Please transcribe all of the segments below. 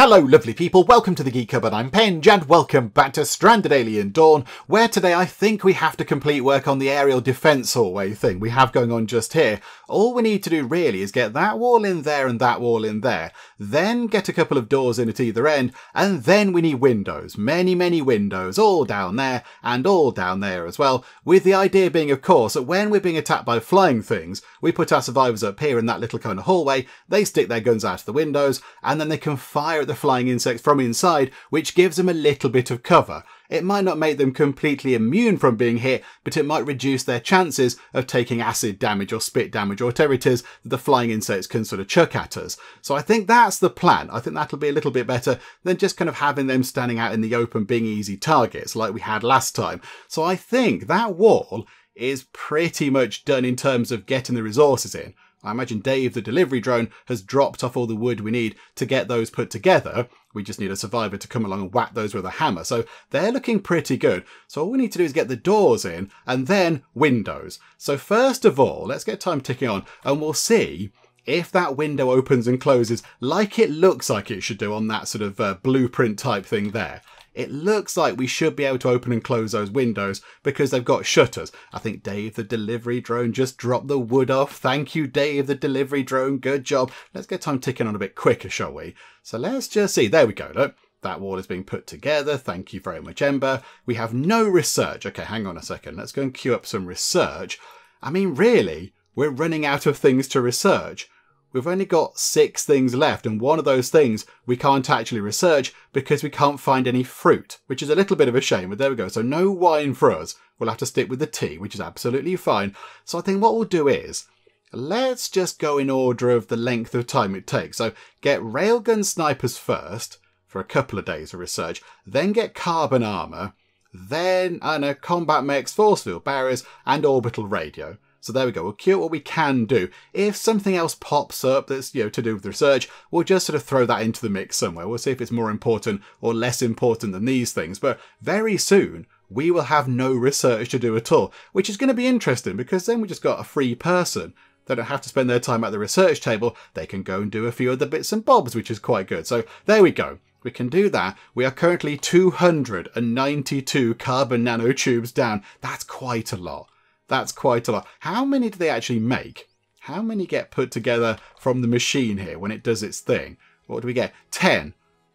Hello, lovely people. Welcome to the Geek Cupboard. I'm Penge, and welcome back to Stranded Alien Dawn, where today I think we have to complete work on the aerial defence hallway thing we have going on just here. All we need to do really is get that wall in there and that wall in there, then get a couple of doors in at either end, and then we need windows. Many, many windows, all down there and all down there as well, with the idea being, of course, that when we're being attacked by flying things, we put our survivors up here in that little kind of hallway, they stick their guns out of the windows, and then they can fire the flying insects from inside, which gives them a little bit of cover. It might not make them completely immune from being hit, but it might reduce their chances of taking acid damage or spit damage or whatever it is that the flying insects can sort of chuck at us. So I think that's the plan. I think that'll be a little bit better than just kind of having them standing out in the open being easy targets like we had last time. So I think that wall is pretty much done in terms of getting the resources in. I imagine Dave, the delivery drone, has dropped off all the wood we need to get those put together. We just need a survivor to come along and whack those with a hammer. So they're looking pretty good. So all we need to do is get the doors in and then windows. So first of all, let's get time ticking on and we'll see if that window opens and closes like it looks like it should do on that sort of uh, blueprint type thing there it looks like we should be able to open and close those windows because they've got shutters. I think Dave the delivery drone just dropped the wood off. Thank you, Dave the delivery drone. Good job. Let's get time ticking on a bit quicker, shall we? So let's just see. There we go. Look. That wall is being put together. Thank you very much, Ember. We have no research. Okay, hang on a second. Let's go and queue up some research. I mean, really, we're running out of things to research we've only got six things left, and one of those things we can't actually research because we can't find any fruit, which is a little bit of a shame, but there we go. So no wine for us. We'll have to stick with the tea, which is absolutely fine. So I think what we'll do is, let's just go in order of the length of time it takes. So get railgun snipers first for a couple of days of research, then get carbon armor, then, AI combat mechs, force field barriers, and orbital radio. So there we go. We'll queue what we can do. If something else pops up that's you know to do with research, we'll just sort of throw that into the mix somewhere. We'll see if it's more important or less important than these things. But very soon we will have no research to do at all, which is going to be interesting because then we just got a free person. They don't have to spend their time at the research table. They can go and do a few other bits and bobs, which is quite good. So there we go. We can do that. We are currently 292 carbon nanotubes down. That's quite a lot. That's quite a lot. How many do they actually make? How many get put together from the machine here when it does its thing? What do we get? 10.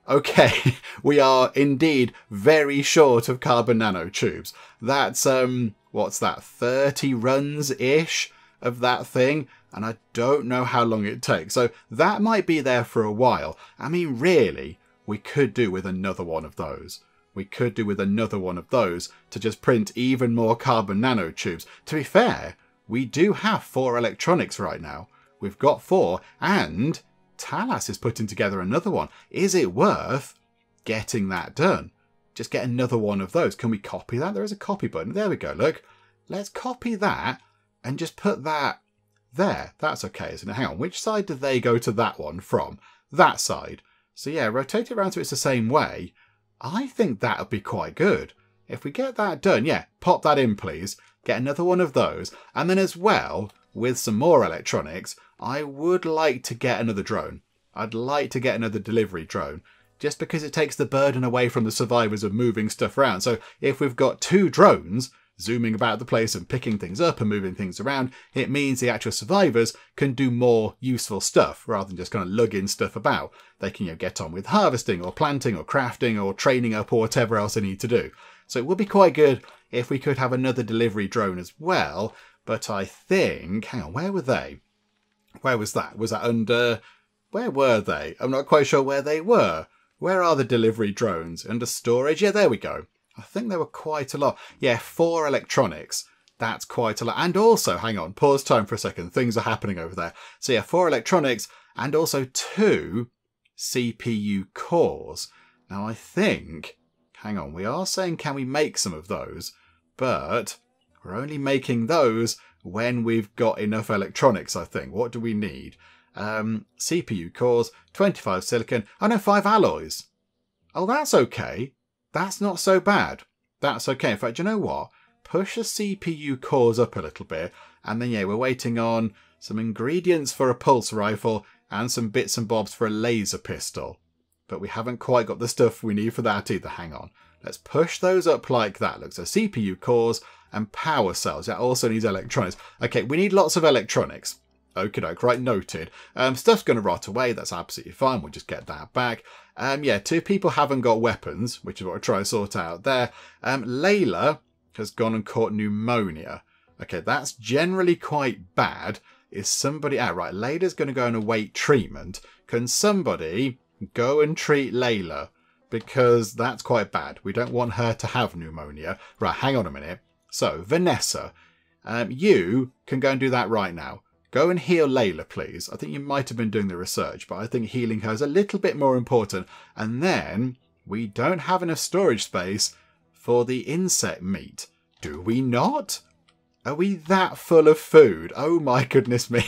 Okay, we are indeed very short of carbon nanotubes. That's, um, what's that, 30 runs-ish of that thing? And I don't know how long it takes. So that might be there for a while. I mean, really, we could do with another one of those we could do with another one of those to just print even more carbon nanotubes. To be fair, we do have four electronics right now. We've got four, and Talas is putting together another one. Is it worth getting that done? Just get another one of those. Can we copy that? There is a copy button. There we go, look. Let's copy that and just put that there. That's okay, isn't it? Hang on, which side do they go to that one from? That side. So yeah, rotate it around so it's the same way. I think that would be quite good. If we get that done, yeah, pop that in please. Get another one of those. And then as well, with some more electronics, I would like to get another drone. I'd like to get another delivery drone. Just because it takes the burden away from the survivors of moving stuff around. So if we've got two drones, zooming about the place and picking things up and moving things around, it means the actual survivors can do more useful stuff rather than just kind of lugging stuff about. They can you know, get on with harvesting or planting or crafting or training up or whatever else they need to do. So it would be quite good if we could have another delivery drone as well. But I think, hang on, where were they? Where was that? Was that under, where were they? I'm not quite sure where they were. Where are the delivery drones? Under storage? Yeah, there we go. I think there were quite a lot. Yeah, four electronics. That's quite a lot. And also, hang on, pause time for a second. Things are happening over there. So yeah, four electronics and also two CPU cores. Now I think, hang on, we are saying can we make some of those, but we're only making those when we've got enough electronics, I think. What do we need? Um, CPU cores, 25 silicon, I know 5 alloys. Oh, that's okay. That's not so bad. That's okay. In fact, you know what? Push the CPU cores up a little bit, and then yeah, we're waiting on some ingredients for a pulse rifle and some bits and bobs for a laser pistol. but we haven't quite got the stuff we need for that either. Hang on. Let's push those up like that. Look, so CPU cores and power cells. That also needs electronics. Okay, we need lots of electronics. Okay, doke, right, noted. Um, stuff's going to rot away, that's absolutely fine, we'll just get that back. Um, yeah, two people haven't got weapons, which is what I try to sort out there. Um, Layla has gone and caught pneumonia. Okay, that's generally quite bad. Is somebody... Ah, right, Layla's going to go and await treatment. Can somebody go and treat Layla? Because that's quite bad. We don't want her to have pneumonia. Right, hang on a minute. So, Vanessa, um, you can go and do that right now. Go and heal Layla, please. I think you might have been doing the research, but I think healing her is a little bit more important. And then we don't have enough storage space for the insect meat. Do we not? Are we that full of food? Oh my goodness me.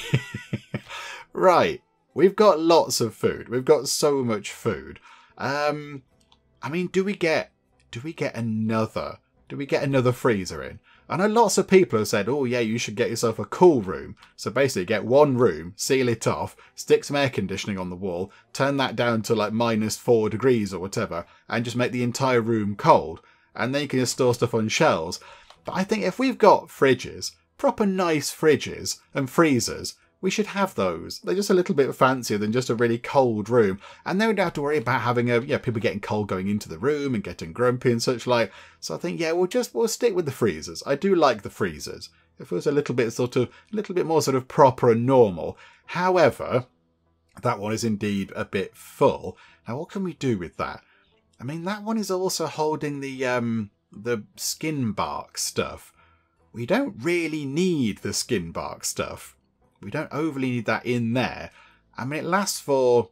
right. We've got lots of food. We've got so much food. Um, I mean, do we get, do we get another, do we get another freezer in? I know lots of people have said, oh yeah, you should get yourself a cool room. So basically get one room, seal it off, stick some air conditioning on the wall, turn that down to like minus four degrees or whatever, and just make the entire room cold. And then you can just store stuff on shelves. But I think if we've got fridges, proper nice fridges and freezers, we should have those. They're just a little bit fancier than just a really cold room. And then we don't have to worry about having a yeah, people getting cold going into the room and getting grumpy and such like. So I think, yeah, we'll just we'll stick with the freezers. I do like the freezers. If it was a little bit sort of a little bit more sort of proper and normal. However, that one is indeed a bit full. Now what can we do with that? I mean that one is also holding the um the skin bark stuff. We don't really need the skin bark stuff we don't overly need that in there. I mean, it lasts for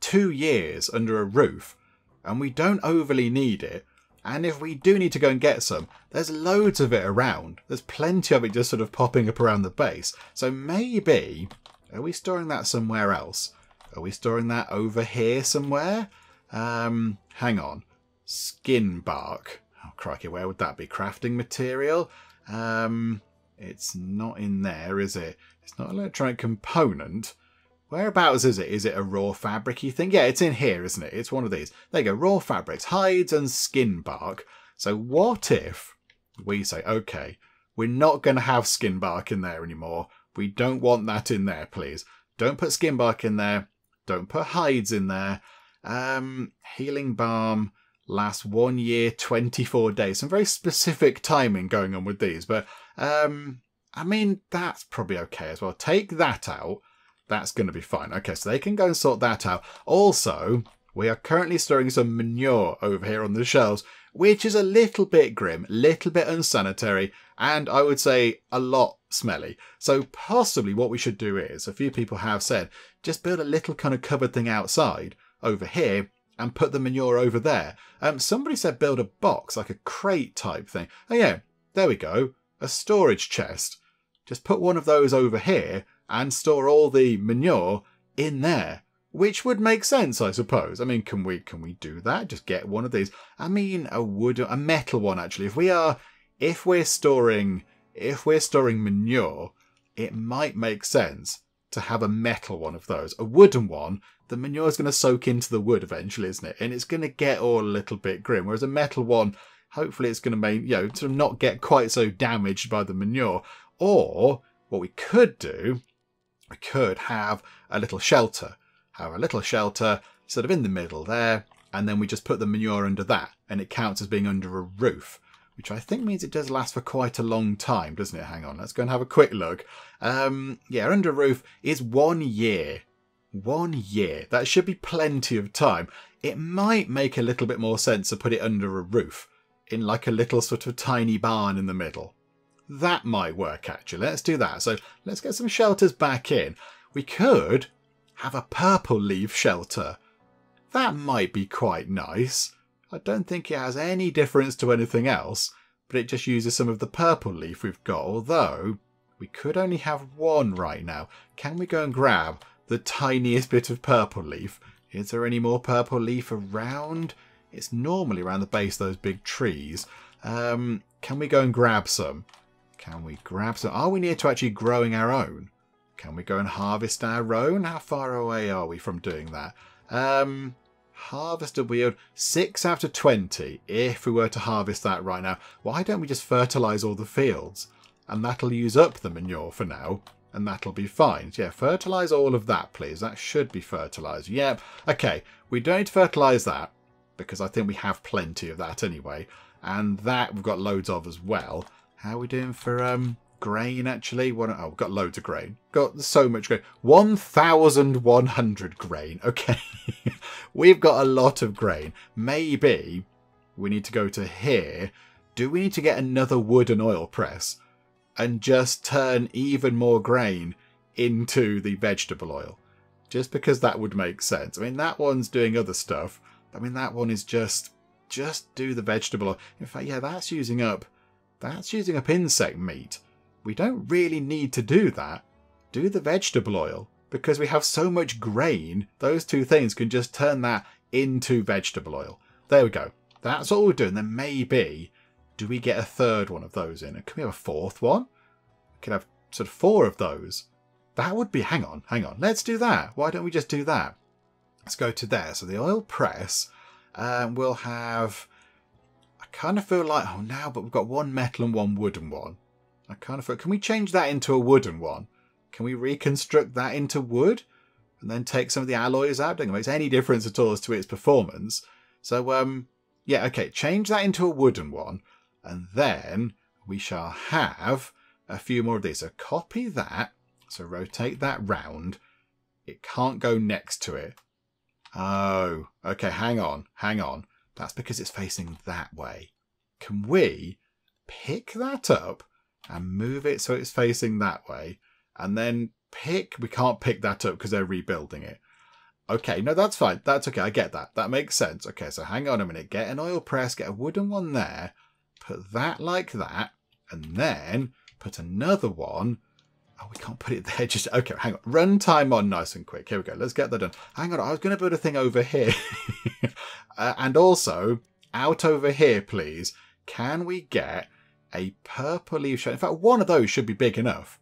two years under a roof, and we don't overly need it. And if we do need to go and get some, there's loads of it around. There's plenty of it just sort of popping up around the base. So maybe, are we storing that somewhere else? Are we storing that over here somewhere? Um, hang on. Skin bark. Oh, crikey, where would that be? Crafting material? Um, it's not in there, is it? It's not an electronic component. Whereabouts is it? Is it a raw fabricy thing? Yeah, it's in here, isn't it? It's one of these. There you go, raw fabrics, hides and skin bark. So what if we say, okay, we're not going to have skin bark in there anymore. We don't want that in there, please. Don't put skin bark in there. Don't put hides in there. Um, healing balm lasts one year, 24 days. Some very specific timing going on with these, but um, I mean, that's probably okay as well. Take that out. That's going to be fine. Okay, so they can go and sort that out. Also, we are currently storing some manure over here on the shelves, which is a little bit grim, little bit unsanitary, and I would say a lot smelly. So possibly what we should do is, a few people have said, just build a little kind of covered thing outside over here and put the manure over there. Um, somebody said build a box, like a crate type thing. Oh yeah, there we go. A storage chest. Just put one of those over here and store all the manure in there. Which would make sense, I suppose. I mean, can we can we do that? Just get one of these. I mean, a wood, a metal one actually. If we are, if we're storing, if we're storing manure, it might make sense to have a metal one of those. A wooden one, the manure is going to soak into the wood eventually, isn't it? And it's going to get all a little bit grim. Whereas a metal one, hopefully, it's going to make you know of not get quite so damaged by the manure. Or what we could do, we could have a little shelter. Have a little shelter sort of in the middle there, and then we just put the manure under that, and it counts as being under a roof. Which I think means it does last for quite a long time, doesn't it? Hang on, let's go and have a quick look. Um, yeah, under a roof is one year. One year. That should be plenty of time. It might make a little bit more sense to put it under a roof, in like a little sort of tiny barn in the middle. That might work actually. Let's do that. So let's get some shelters back in. We could have a purple leaf shelter. That might be quite nice. I don't think it has any difference to anything else, but it just uses some of the purple leaf we've got, although we could only have one right now. Can we go and grab the tiniest bit of purple leaf? Is there any more purple leaf around? It's normally around the base of those big trees. Um, can we go and grab some? Can we grab some? Are we near to actually growing our own? Can we go and harvest our own? How far away are we from doing that? Um, Harvestable yield 6 out of 20 if we were to harvest that right now. Why don't we just fertilise all the fields? And that'll use up the manure for now. And that'll be fine. Yeah, fertilise all of that, please. That should be fertilised. Yep. Okay, we don't need to fertilise that because I think we have plenty of that anyway. And that we've got loads of as well. How are we doing for um grain actually? What, oh, got loads of grain. Got so much grain. 1,100 grain. Okay. we've got a lot of grain. Maybe we need to go to here. Do we need to get another wood and oil press and just turn even more grain into the vegetable oil? Just because that would make sense. I mean, that one's doing other stuff. I mean, that one is just, just do the vegetable oil. In fact, yeah, that's using up, that's using up insect meat. We don't really need to do that. Do the vegetable oil because we have so much grain. Those two things can just turn that into vegetable oil. There we go. That's all we're doing. Then maybe, do we get a third one of those in? Can we have a fourth one? We could have sort of four of those. That would be, hang on, hang on. Let's do that. Why don't we just do that? Let's go to there. So the oil press, um, we'll have, I kind of feel like, oh, now, but we've got one metal and one wooden one. I kind of feel, can we change that into a wooden one? Can we reconstruct that into wood? And then take some of the alloys out? Doesn't make any difference at all as to its performance. So, um, yeah, okay, change that into a wooden one. And then we shall have a few more of these. So copy that. So rotate that round. It can't go next to it. Oh, okay, hang on, hang on. That's because it's facing that way. Can we pick that up and move it so it's facing that way? And then pick, we can't pick that up because they're rebuilding it. Okay, no, that's fine. That's okay. I get that. That makes sense. Okay, so hang on a minute. Get an oil press, get a wooden one there, put that like that, and then put another one Oh, we can't put it there. Just okay. Hang on. Run time on nice and quick. Here we go. Let's get that done. Hang on. I was going to build a thing over here, uh, and also out over here, please. Can we get a purple leaf shade? In fact, one of those should be big enough.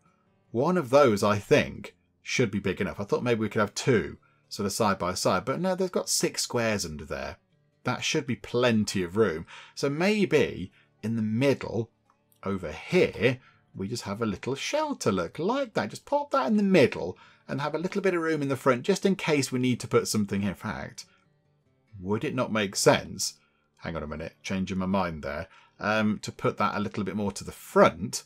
One of those, I think, should be big enough. I thought maybe we could have two sort of side by side, but no, they've got six squares under there. That should be plenty of room. So maybe in the middle over here, we just have a little shelter look like that. Just pop that in the middle and have a little bit of room in the front just in case we need to put something in fact. Would it not make sense? Hang on a minute, changing my mind there. Um, to put that a little bit more to the front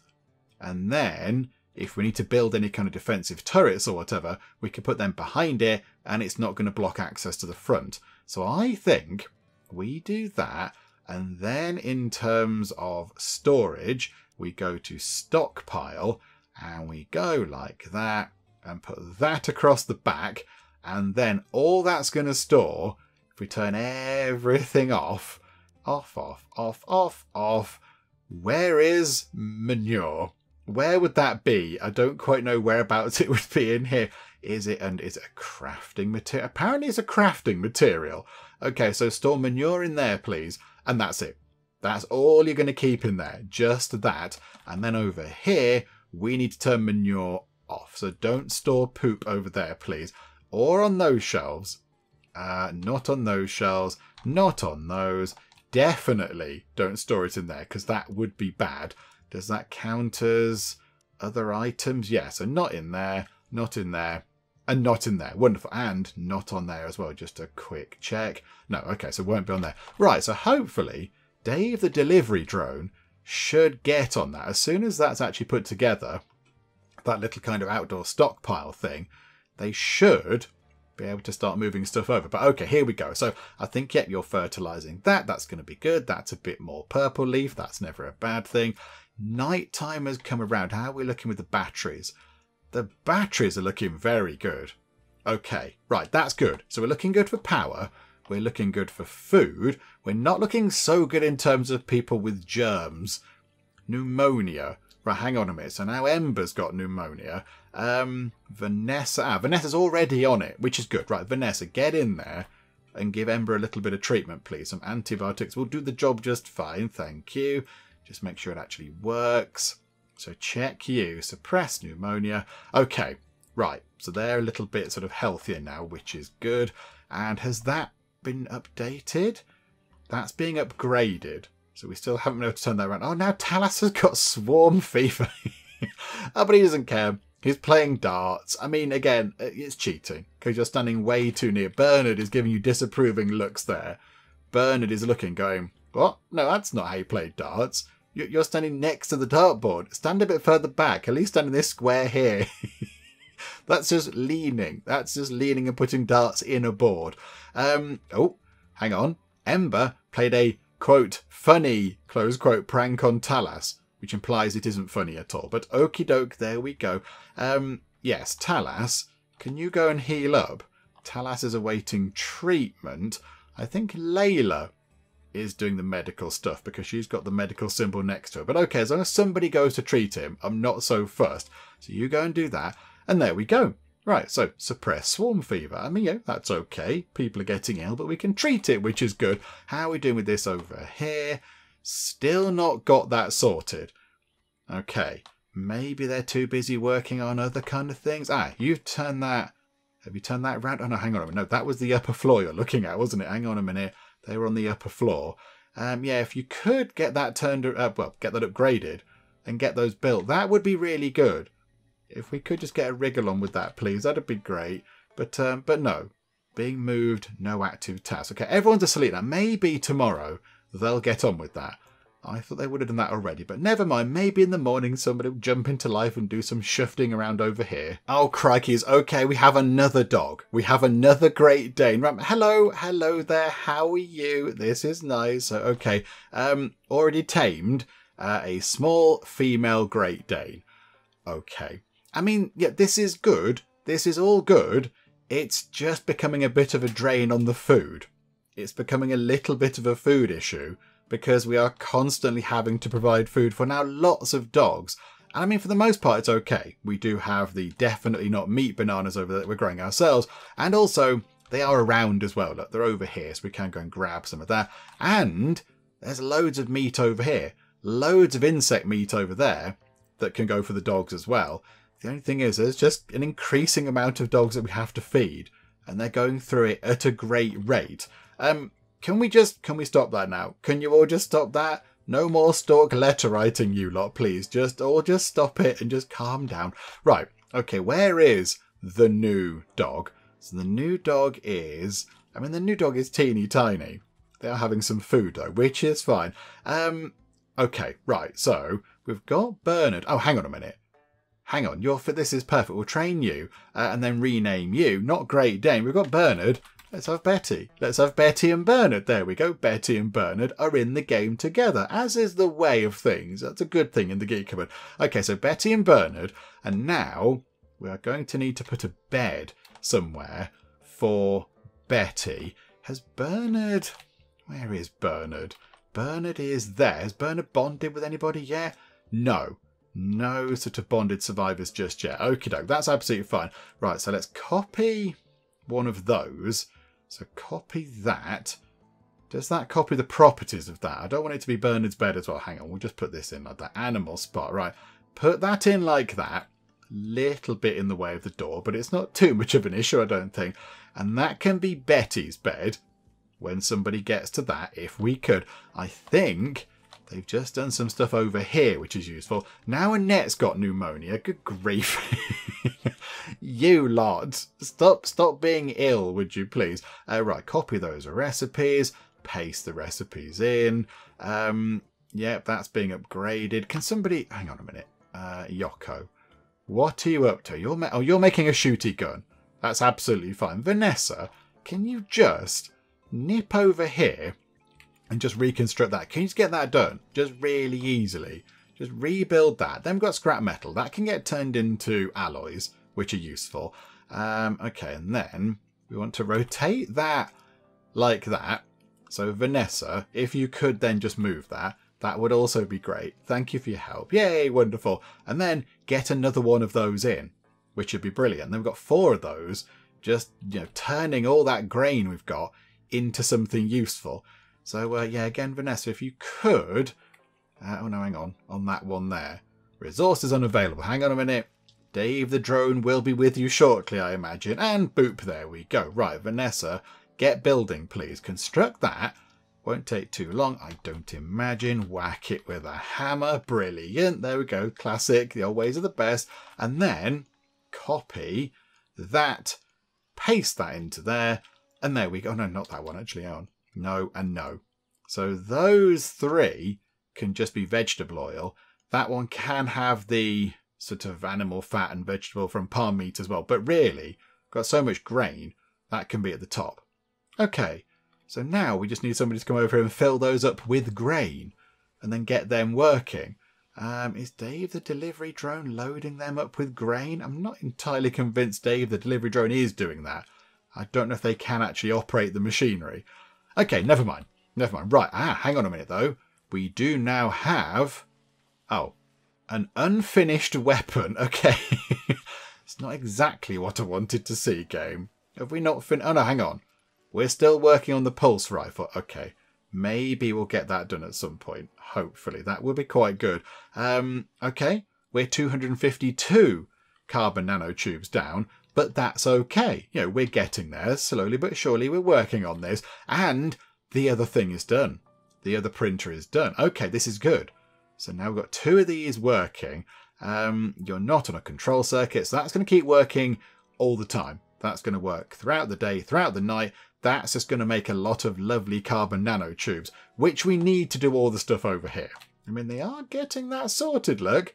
and then if we need to build any kind of defensive turrets or whatever, we can put them behind it and it's not going to block access to the front. So I think we do that. And then in terms of storage, we go to stockpile and we go like that and put that across the back and then all that's going to store if we turn everything off off off off off off where is manure where would that be i don't quite know whereabouts it would be in here is it and is it a crafting material apparently it's a crafting material okay so store manure in there please and that's it that's all you're going to keep in there, just that. And then over here, we need to turn manure off. So don't store poop over there, please. Or on those shelves. Uh, not on those shelves. Not on those. Definitely don't store it in there because that would be bad. Does that count as other items? Yeah, so not in there, not in there, and not in there. Wonderful. And not on there as well. Just a quick check. No, okay, so won't be on there. Right, so hopefully Dave the delivery drone should get on that. As soon as that's actually put together, that little kind of outdoor stockpile thing, they should be able to start moving stuff over. But okay, here we go. So I think, yep, you're fertilizing that. That's going to be good. That's a bit more purple leaf. That's never a bad thing. Night time has come around. How are we looking with the batteries? The batteries are looking very good. Okay, right, that's good. So we're looking good for power. We're looking good for food. We're not looking so good in terms of people with germs. Pneumonia. Right, hang on a minute. So now Ember's got pneumonia. Um, Vanessa. Ah, Vanessa's already on it, which is good. Right, Vanessa, get in there and give Ember a little bit of treatment, please. Some antibiotics will do the job just fine. Thank you. Just make sure it actually works. So check you. Suppress pneumonia. Okay, right. So they're a little bit sort of healthier now, which is good. And has that been updated. That's being upgraded. So we still haven't been able to turn that around. Oh, now Talas has got swarm fever. oh, but he doesn't care. He's playing darts. I mean, again, it's cheating because you're standing way too near. Bernard is giving you disapproving looks there. Bernard is looking, going, What? No, that's not how you play darts. You're standing next to the dartboard. Stand a bit further back. At least stand in this square here. That's just leaning. That's just leaning and putting darts in a board. Um, oh, hang on. Ember played a quote funny close quote prank on Talas, which implies it isn't funny at all. But okie doke, there we go. Um, yes, Talas, can you go and heal up? Talas is awaiting treatment. I think Layla is doing the medical stuff because she's got the medical symbol next to her. But okay, as long as somebody goes to treat him, I'm not so fussed. So you go and do that. And there we go. Right, so suppress swarm fever. I mean, yeah, that's okay. People are getting ill, but we can treat it, which is good. How are we doing with this over here? Still not got that sorted. Okay, maybe they're too busy working on other kind of things. Ah, you've turned that... Have you turned that around? Oh, no, hang on a minute. No, that was the upper floor you're looking at, wasn't it? Hang on a minute. They were on the upper floor. Um, yeah, if you could get that turned... Uh, well, get that upgraded and get those built, that would be really good. If we could just get a wriggle on with that, please, that'd be great. But um, but no, being moved, no active task. Okay, everyone's asleep now. Maybe tomorrow they'll get on with that. I thought they would have done that already, but never mind. Maybe in the morning somebody will jump into life and do some shifting around over here. Oh, crikeys. Okay, we have another dog. We have another Great Dane. Hello, hello there. How are you? This is nice. Okay, um, already tamed uh, a small female Great Dane. Okay. I mean, yeah, this is good. This is all good. It's just becoming a bit of a drain on the food. It's becoming a little bit of a food issue because we are constantly having to provide food for now lots of dogs. And I mean, for the most part, it's okay. We do have the definitely not meat bananas over there that we're growing ourselves. And also, they are around as well. Look, they're over here, so we can go and grab some of that. And there's loads of meat over here. Loads of insect meat over there that can go for the dogs as well. The only thing is, there's just an increasing amount of dogs that we have to feed, and they're going through it at a great rate. Um, can we just, can we stop that now? Can you all just stop that? No more stalk letter writing, you lot, please. Just, or just stop it and just calm down. Right, okay, where is the new dog? So the new dog is, I mean, the new dog is teeny tiny. They are having some food though, which is fine. Um, okay, right, so we've got Bernard. Oh, hang on a minute hang on, your this is perfect. We'll train you uh, and then rename you. Not Great Dane. We've got Bernard. Let's have Betty. Let's have Betty and Bernard. There we go. Betty and Bernard are in the game together, as is the way of things. That's a good thing in the Geek Cupboard. Okay, so Betty and Bernard, and now we are going to need to put a bed somewhere for Betty. Has Bernard. Where is Bernard? Bernard is there. Has Bernard bonded with anybody yet? No no sort of bonded survivors just yet. Okie doke, that's absolutely fine. Right, so let's copy one of those. So copy that. Does that copy the properties of that? I don't want it to be Bernard's bed as well. Hang on, we'll just put this in like that animal spot. Right, put that in like that. Little bit in the way of the door, but it's not too much of an issue, I don't think. And that can be Betty's bed when somebody gets to that, if we could. I think They've just done some stuff over here, which is useful. Now Annette's got pneumonia. Good grief. you lot. Stop stop being ill, would you please? Uh, right, copy those recipes. Paste the recipes in. Um, yep, that's being upgraded. Can somebody... Hang on a minute. Uh, Yoko. What are you up to? You're oh, you're making a shooty gun. That's absolutely fine. Vanessa, can you just nip over here and just reconstruct that. Can you just get that done? Just really easily. Just rebuild that. Then we've got scrap metal. That can get turned into alloys, which are useful. Um, okay, and then we want to rotate that like that. So Vanessa, if you could then just move that, that would also be great. Thank you for your help. Yay, wonderful. And then get another one of those in, which would be brilliant. Then we've got four of those, just you know, turning all that grain we've got into something useful. So uh, yeah, again, Vanessa, if you could... Uh, oh no, hang on. On that one there. Resources unavailable. Hang on a minute. Dave the drone will be with you shortly, I imagine. And boop, there we go. Right, Vanessa, Get building, please. Construct that. Won't take too long, I don't imagine. Whack it with a hammer. Brilliant. There we go. Classic. The old ways are the best. And then copy that, paste that into there. And there we go. Oh, no, not that one actually. Hang On. No and no. So those three can just be vegetable oil. That one can have the sort of animal fat and vegetable from palm meat as well. But really, got so much grain, that can be at the top. Okay, so now we just need somebody to come over and fill those up with grain and then get them working. Um, is Dave the delivery drone loading them up with grain? I'm not entirely convinced Dave the delivery drone is doing that. I don't know if they can actually operate the machinery. Okay, never mind. Never mind. Right, ah, hang on a minute though. We do now have... Oh, an unfinished weapon. Okay. it's not exactly what I wanted to see, game. Have we not fin... Oh no, hang on. We're still working on the pulse rifle. Okay. Maybe we'll get that done at some point. Hopefully. That would be quite good. Um, okay. We're 252 carbon nanotubes down, but that's okay. You know, we're getting there. Slowly but surely we're working on this. And the other thing is done. The other printer is done. Okay, this is good. So now we've got two of these working. Um, you're not on a control circuit, so that's going to keep working all the time. That's going to work throughout the day, throughout the night. That's just going to make a lot of lovely carbon nanotubes, which we need to do all the stuff over here. I mean, they are getting that sorted, look.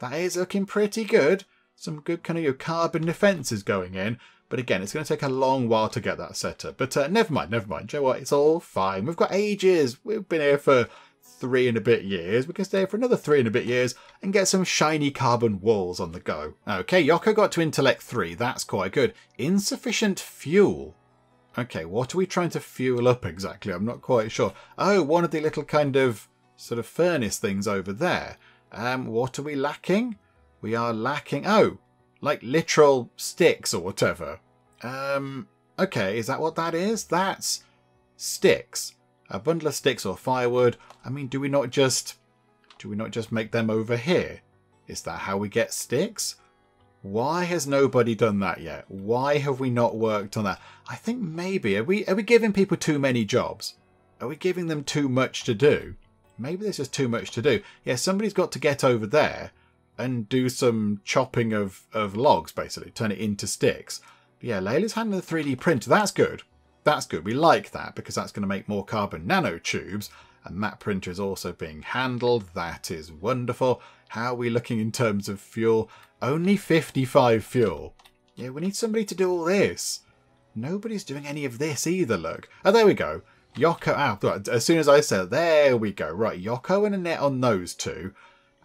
That is looking pretty good. Some good kind of your carbon defences going in. But again, it's going to take a long while to get that set up. But uh, never mind, never mind. you know what? It's all fine. We've got ages. We've been here for three and a bit years. We can stay for another three and a bit years and get some shiny carbon walls on the go. Okay, Yoko got to intellect 3. That's quite good. Insufficient fuel. Okay, what are we trying to fuel up exactly? I'm not quite sure. Oh, one of the little kind of sort of furnace things over there. Um, what are we lacking? We are lacking... Oh, like literal sticks or whatever. Um, okay, is that what that is? That's sticks a bundle of sticks or firewood. I mean, do we not just do we not just make them over here? Is that how we get sticks? Why has nobody done that yet? Why have we not worked on that? I think maybe are we are we giving people too many jobs? Are we giving them too much to do? Maybe there's just too much to do. Yeah, somebody's got to get over there and do some chopping of, of logs, basically, turn it into sticks. But yeah, Layla's handling the 3D printer. That's good. That's good. We like that because that's going to make more carbon nanotubes. And that printer is also being handled. That is wonderful. How are we looking in terms of fuel? Only 55 fuel. Yeah, we need somebody to do all this. Nobody's doing any of this either, look. Oh, there we go. Yoko, ah, as soon as I said, there we go. Right, Yoko and Annette on those two.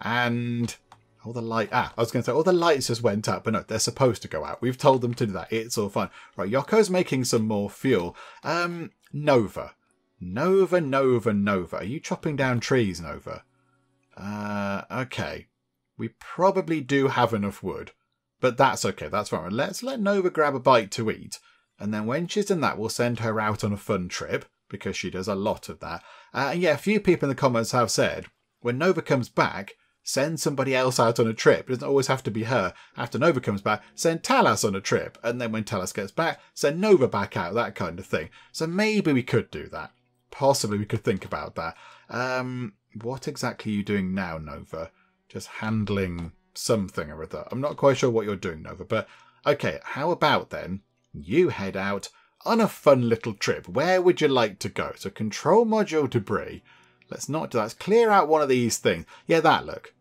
And all the light. Ah, I was going to say all the lights just went up, but no, they're supposed to go out. We've told them to do that. It's all fine. Right, Yoko's making some more fuel. Um, Nova, Nova, Nova, Nova. Are you chopping down trees, Nova? Uh, okay. We probably do have enough wood, but that's okay. That's fine. Let's let Nova grab a bite to eat, and then when she's done that, we'll send her out on a fun trip because she does a lot of that. Uh, and yeah, a few people in the comments have said when Nova comes back send somebody else out on a trip. It doesn't always have to be her. After Nova comes back, send Talas on a trip. And then when Talas gets back, send Nova back out, that kind of thing. So maybe we could do that. Possibly we could think about that. Um, what exactly are you doing now, Nova? Just handling something or other. I'm not quite sure what you're doing, Nova, but okay, how about then you head out on a fun little trip. Where would you like to go? So control module debris. Let's not do that. Let's clear out one of these things. Yeah, that look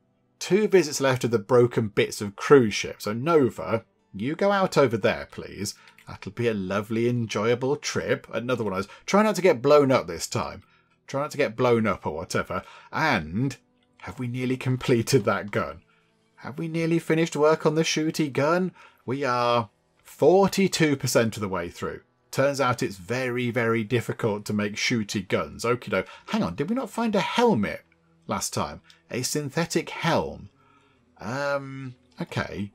two visits left of the broken bits of cruise ship. So Nova, you go out over there, please. That'll be a lovely, enjoyable trip. Another one of those. Try not to get blown up this time. Try not to get blown up or whatever. And have we nearly completed that gun? Have we nearly finished work on the shooty gun? We are 42% of the way through. Turns out it's very, very difficult to make shooty guns. Okie doke. Hang on, did we not find a helmet last time? A synthetic helm. Um, okay.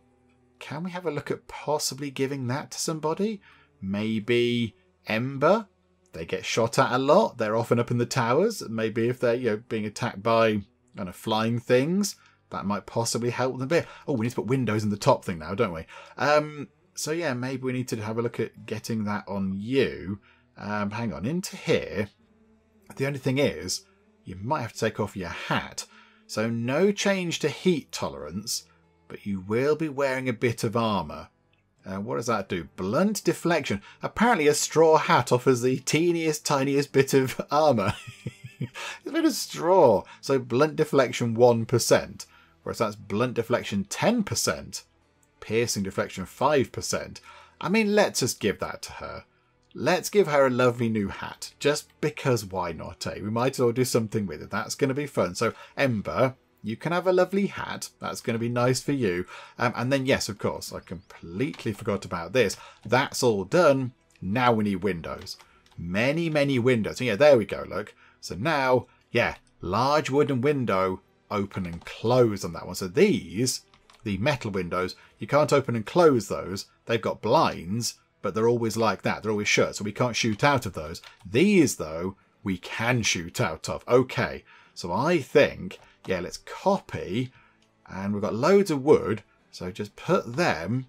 Can we have a look at possibly giving that to somebody? Maybe Ember? They get shot at a lot. They're often up in the towers. Maybe if they're you know being attacked by kind of flying things, that might possibly help them a bit. Oh, we need to put windows in the top thing now, don't we? Um, so yeah, maybe we need to have a look at getting that on you. Um, hang on, into here. The only thing is, you might have to take off your hat. So no change to heat tolerance, but you will be wearing a bit of armour. Uh, what does that do? Blunt deflection. Apparently a straw hat offers the teeniest, tiniest bit of armour. it's a bit of straw. So blunt deflection 1%, whereas that's blunt deflection 10%, piercing deflection 5%. I mean, let's just give that to her. Let's give her a lovely new hat, just because why not, eh? We might as well do something with it. That's going to be fun. So, Ember, you can have a lovely hat. That's going to be nice for you. Um, and then, yes, of course, I completely forgot about this. That's all done. Now we need windows. Many, many windows. Yeah, there we go, look. So now, yeah, large wooden window, open and close on that one. So these, the metal windows, you can't open and close those. They've got blinds, but they're always like that. They're always shut, so we can't shoot out of those. These, though, we can shoot out of. Okay, so I think, yeah, let's copy, and we've got loads of wood, so just put them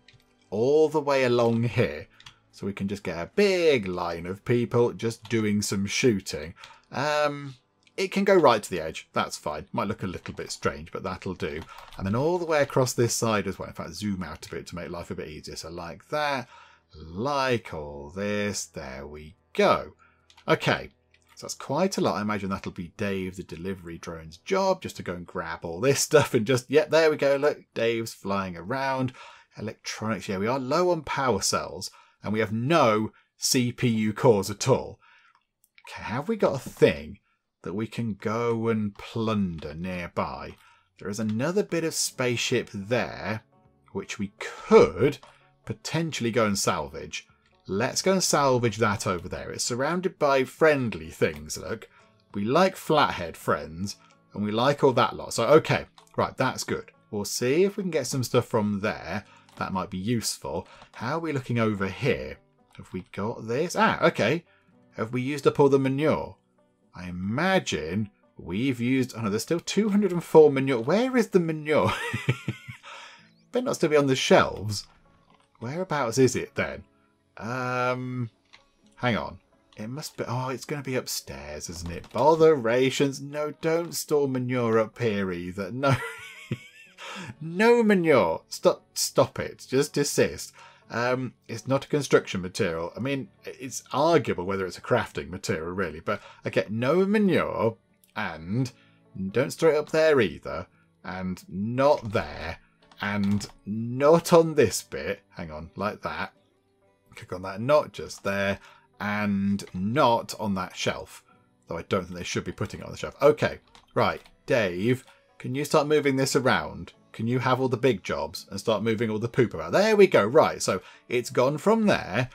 all the way along here. So we can just get a big line of people just doing some shooting. Um, it can go right to the edge. That's fine. Might look a little bit strange, but that'll do. And then all the way across this side as well. In fact, zoom out a bit to make life a bit easier. So like that, like all this. There we go. Okay, so that's quite a lot. I imagine that'll be Dave, the delivery drone's job, just to go and grab all this stuff and just, yep, there we go. Look, Dave's flying around. Electronics, yeah, we are low on power cells and we have no CPU cores at all. Okay, have we got a thing that we can go and plunder nearby? There is another bit of spaceship there, which we could potentially go and salvage. Let's go and salvage that over there. It's surrounded by friendly things, look. We like flathead friends, and we like all that lot. So, okay, right, that's good. We'll see if we can get some stuff from there. That might be useful. How are we looking over here? Have we got this? Ah, okay. Have we used up all the manure? I imagine we've used... Oh no, there's still 204 manure. Where is the manure? Better not still be on the shelves. Whereabouts is it then? Um, hang on. It must be. Oh, it's going to be upstairs, isn't it? Botherations. No, don't store manure up here either. No. no manure. Stop. Stop it. Just desist. Um, it's not a construction material. I mean, it's arguable whether it's a crafting material, really. But okay, no manure, and don't store it up there either, and not there and not on this bit. Hang on, like that. Click on that, not just there, and not on that shelf. Though I don't think they should be putting it on the shelf. Okay, right, Dave, can you start moving this around? Can you have all the big jobs and start moving all the poop about? There we go, right, so it's gone from there.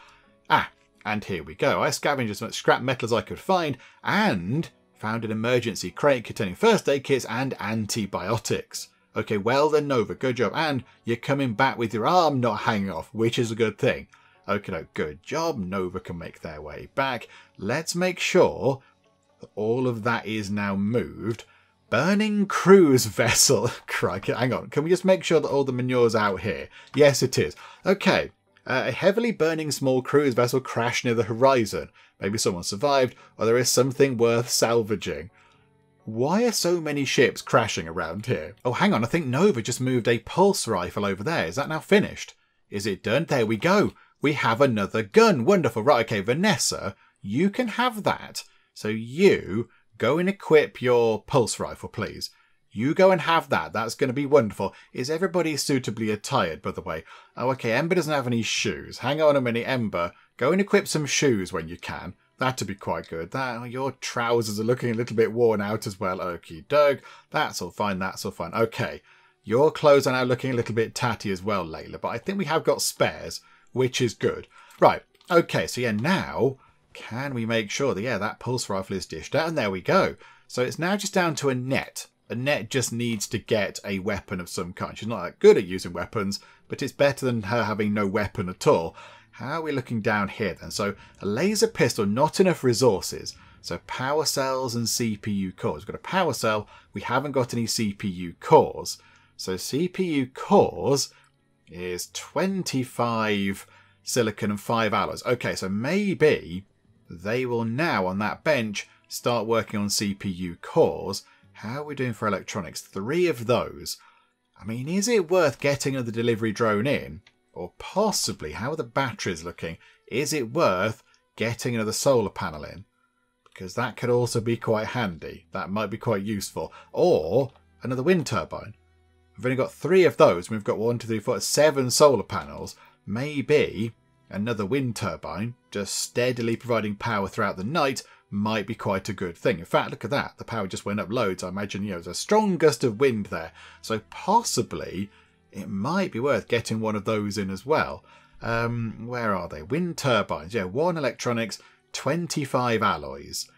Ah, and here we go. I scavenged as much scrap metal as I could find and found an emergency crate containing first aid kits and antibiotics. Okay, well then, Nova, good job. And you're coming back with your arm not hanging off, which is a good thing. Okay, no, good job. Nova can make their way back. Let's make sure that all of that is now moved. Burning cruise vessel. Crikey, hang on. Can we just make sure that all the manure's out here? Yes, it is. Okay. Uh, a heavily burning small cruise vessel crashed near the horizon. Maybe someone survived, or there is something worth salvaging. Why are so many ships crashing around here? Oh, hang on, I think Nova just moved a pulse rifle over there. Is that now finished? Is it done? There we go. We have another gun. Wonderful. Right, okay, Vanessa, you can have that. So you go and equip your pulse rifle, please. You go and have that. That's going to be wonderful. Is everybody suitably attired, by the way? Oh, okay, Ember doesn't have any shoes. Hang on a minute, Ember. Go and equip some shoes when you can. That'd be quite good. That oh, your trousers are looking a little bit worn out as well. Okie doke. That's all fine. That's all fine. Okay. Your clothes are now looking a little bit tatty as well, Layla, but I think we have got spares, which is good. Right. Okay. So yeah, now can we make sure that yeah that pulse rifle is dished out? And there we go. So it's now just down to a Annette. Annette just needs to get a weapon of some kind. She's not that good at using weapons, but it's better than her having no weapon at all. How are we looking down here then? So a laser pistol, not enough resources. So power cells and CPU cores. We've got a power cell. We haven't got any CPU cores. So CPU cores is 25 silicon and 5 alloys. Okay, so maybe they will now, on that bench, start working on CPU cores. How are we doing for electronics? Three of those. I mean, is it worth getting another delivery drone in? Or possibly, how are the batteries looking? Is it worth getting another solar panel in? Because that could also be quite handy. That might be quite useful. Or another wind turbine. We've only got three of those. We've got one, two, three, four, seven solar panels. Maybe another wind turbine just steadily providing power throughout the night might be quite a good thing. In fact, look at that. The power just went up loads. I imagine, you know, there's a strong gust of wind there. So possibly it might be worth getting one of those in as well. Um, where are they? Wind turbines. Yeah, one electronics, 25 alloys.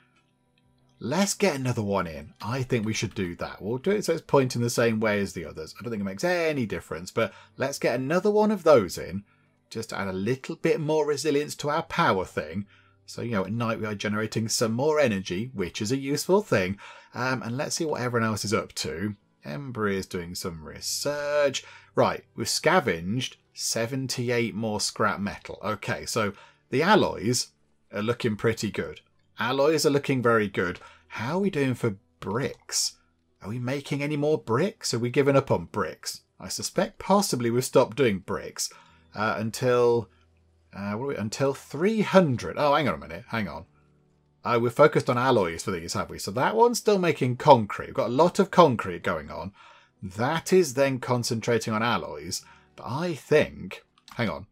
Let's get another one in. I think we should do that. We'll do it so it's pointing the same way as the others. I don't think it makes any difference, but let's get another one of those in just to add a little bit more resilience to our power thing. So, you know, at night we are generating some more energy, which is a useful thing. Um, and let's see what everyone else is up to. Ember is doing some research. Right, we've scavenged 78 more scrap metal. Okay, so the alloys are looking pretty good. Alloys are looking very good. How are we doing for bricks? Are we making any more bricks? Are we giving up on bricks? I suspect possibly we've stopped doing bricks uh, until uh, we, until 300. Oh, hang on a minute. Hang on. Uh, we're focused on alloys for these, have we? So that one's still making concrete. We've got a lot of concrete going on. That is then concentrating on alloys. But I think... Hang on.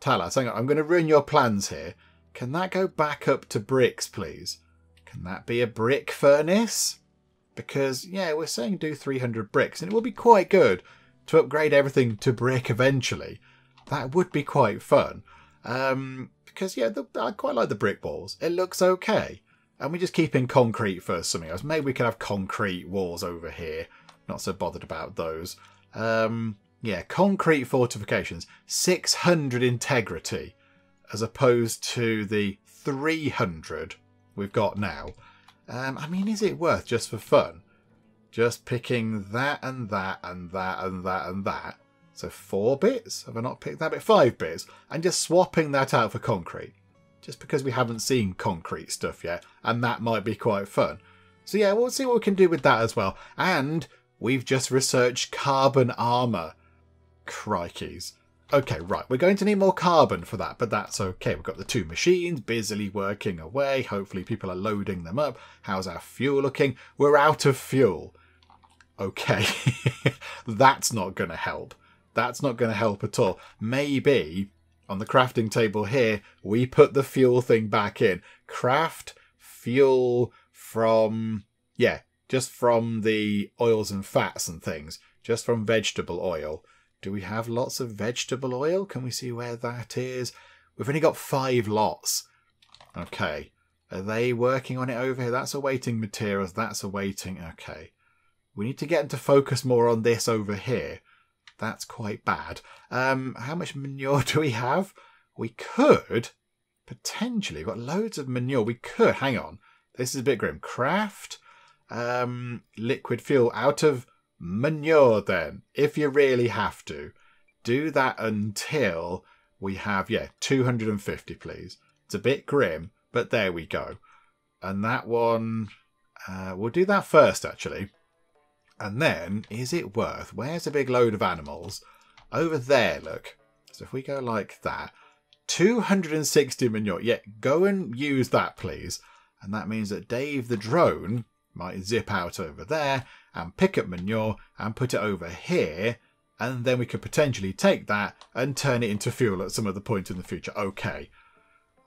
Talas, hang on. I'm going to ruin your plans here. Can that go back up to bricks, please? Can that be a brick furnace? Because, yeah, we're saying do 300 bricks, and it will be quite good to upgrade everything to brick eventually. That would be quite fun. Um, because, yeah, the, I quite like the brick walls. It looks okay. And we just keep in concrete for something else. Maybe we could have concrete walls over here. Not so bothered about those. Um, yeah, concrete fortifications. 600 integrity as opposed to the 300 we've got now. Um, I mean, is it worth just for fun? Just picking that and that and that and that and that. So four bits? Have I not picked that bit? Five bits. And just swapping that out for concrete. Just because we haven't seen concrete stuff yet. And that might be quite fun. So yeah, we'll see what we can do with that as well. And we've just researched carbon armour. Crikeys. Okay, right, we're going to need more carbon for that, but that's okay. We've got the two machines busily working away. Hopefully people are loading them up. How's our fuel looking? We're out of fuel. Okay, that's not going to help. That's not going to help at all. Maybe on the crafting table here, we put the fuel thing back in. Craft fuel from, yeah, just from the oils and fats and things. Just from vegetable oil. Do we have lots of vegetable oil? Can we see where that is? We've only got five lots. Okay. Are they working on it over here? That's awaiting materials. That's awaiting. Okay. We need to get them to focus more on this over here. That's quite bad. Um, how much manure do we have? We could potentially we've got loads of manure. We could hang on. This is a bit grim. Craft um, liquid fuel out of manure then, if you really have to. Do that until we have, yeah, 250, please. It's a bit grim, but there we go. And that one, uh, we'll do that first, actually. And then, is it worth? Where's a big load of animals? Over there, look. So if we go like that, 260 manure. Yeah, go and use that, please. And that means that Dave the drone might zip out over there and pick up manure and put it over here. And then we could potentially take that and turn it into fuel at some other point in the future. Okay.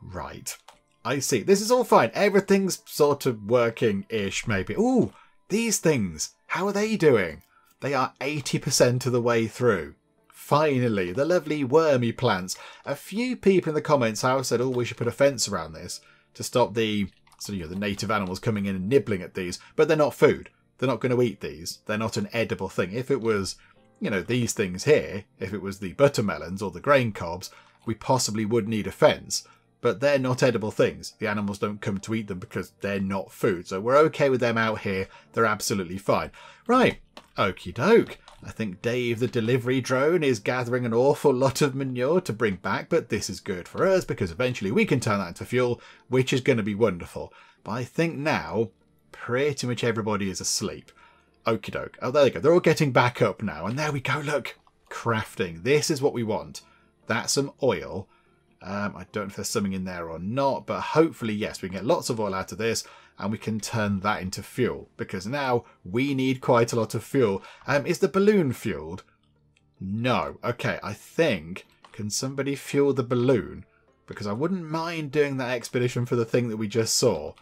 Right. I see. This is all fine. Everything's sort of working-ish, maybe. Ooh, these things. How are they doing? They are 80% of the way through. Finally, the lovely wormy plants. A few people in the comments have said, oh, we should put a fence around this to stop the so you know the native animals coming in and nibbling at these, but they're not food. They're not going to eat these. They're not an edible thing. If it was, you know, these things here, if it was the buttermelons or the grain cobs, we possibly would need a fence. But they're not edible things. The animals don't come to eat them because they're not food. So we're okay with them out here. They're absolutely fine. Right. Okie doke. I think Dave the delivery drone is gathering an awful lot of manure to bring back, but this is good for us because eventually we can turn that into fuel, which is going to be wonderful. But I think now pretty much everybody is asleep. Okie doke. Oh, there they go. They're all getting back up now. And there we go. Look. Crafting. This is what we want. That's some oil. Um, I don't know if there's something in there or not, but hopefully, yes, we can get lots of oil out of this and we can turn that into fuel because now we need quite a lot of fuel. Um, is the balloon fueled? No. Okay, I think, can somebody fuel the balloon? Because I wouldn't mind doing that expedition for the thing that we just saw.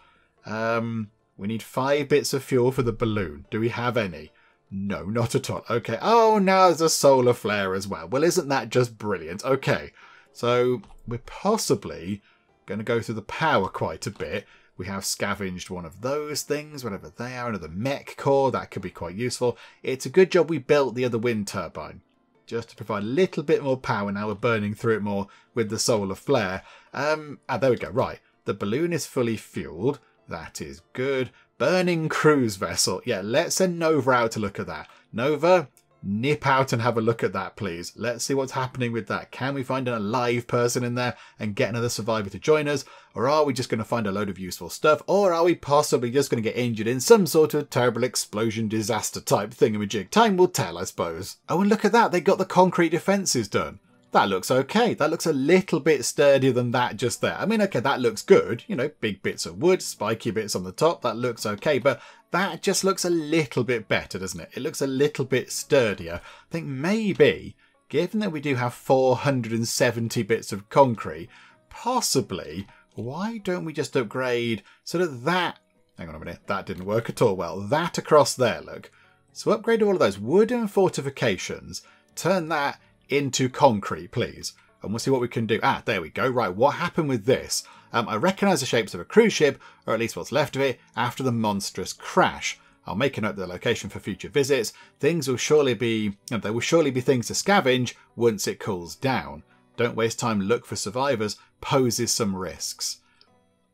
Um, we need five bits of fuel for the balloon. Do we have any? No, not at all. Okay. Oh, now there's a solar flare as well. Well, isn't that just brilliant? Okay. So we're possibly going to go through the power quite a bit. We have scavenged one of those things, whatever they are, another mech core. That could be quite useful. It's a good job we built the other wind turbine just to provide a little bit more power. Now we're burning through it more with the solar flare. Um, ah, there we go. Right. The balloon is fully fueled. That is good. Burning cruise vessel. Yeah, let's send Nova out to look at that. Nova, nip out and have a look at that, please. Let's see what's happening with that. Can we find an alive person in there and get another survivor to join us? Or are we just going to find a load of useful stuff? Or are we possibly just going to get injured in some sort of terrible explosion disaster type thingamajig? Time will tell, I suppose. Oh, and look at that. They got the concrete defences done that looks okay. That looks a little bit sturdier than that just there. I mean, okay, that looks good. You know, big bits of wood, spiky bits on the top, that looks okay. But that just looks a little bit better, doesn't it? It looks a little bit sturdier. I think maybe, given that we do have 470 bits of concrete, possibly, why don't we just upgrade sort of that? Hang on a minute, that didn't work at all well. That across there, look. So upgrade all of those wooden fortifications, turn that into concrete, please. And we'll see what we can do. Ah, there we go. Right, what happened with this? Um, I recognise the shapes of a cruise ship, or at least what's left of it, after the monstrous crash. I'll make a note of the location for future visits. Things will surely be, there will surely be things to scavenge once it cools down. Don't waste time look for survivors, poses some risks.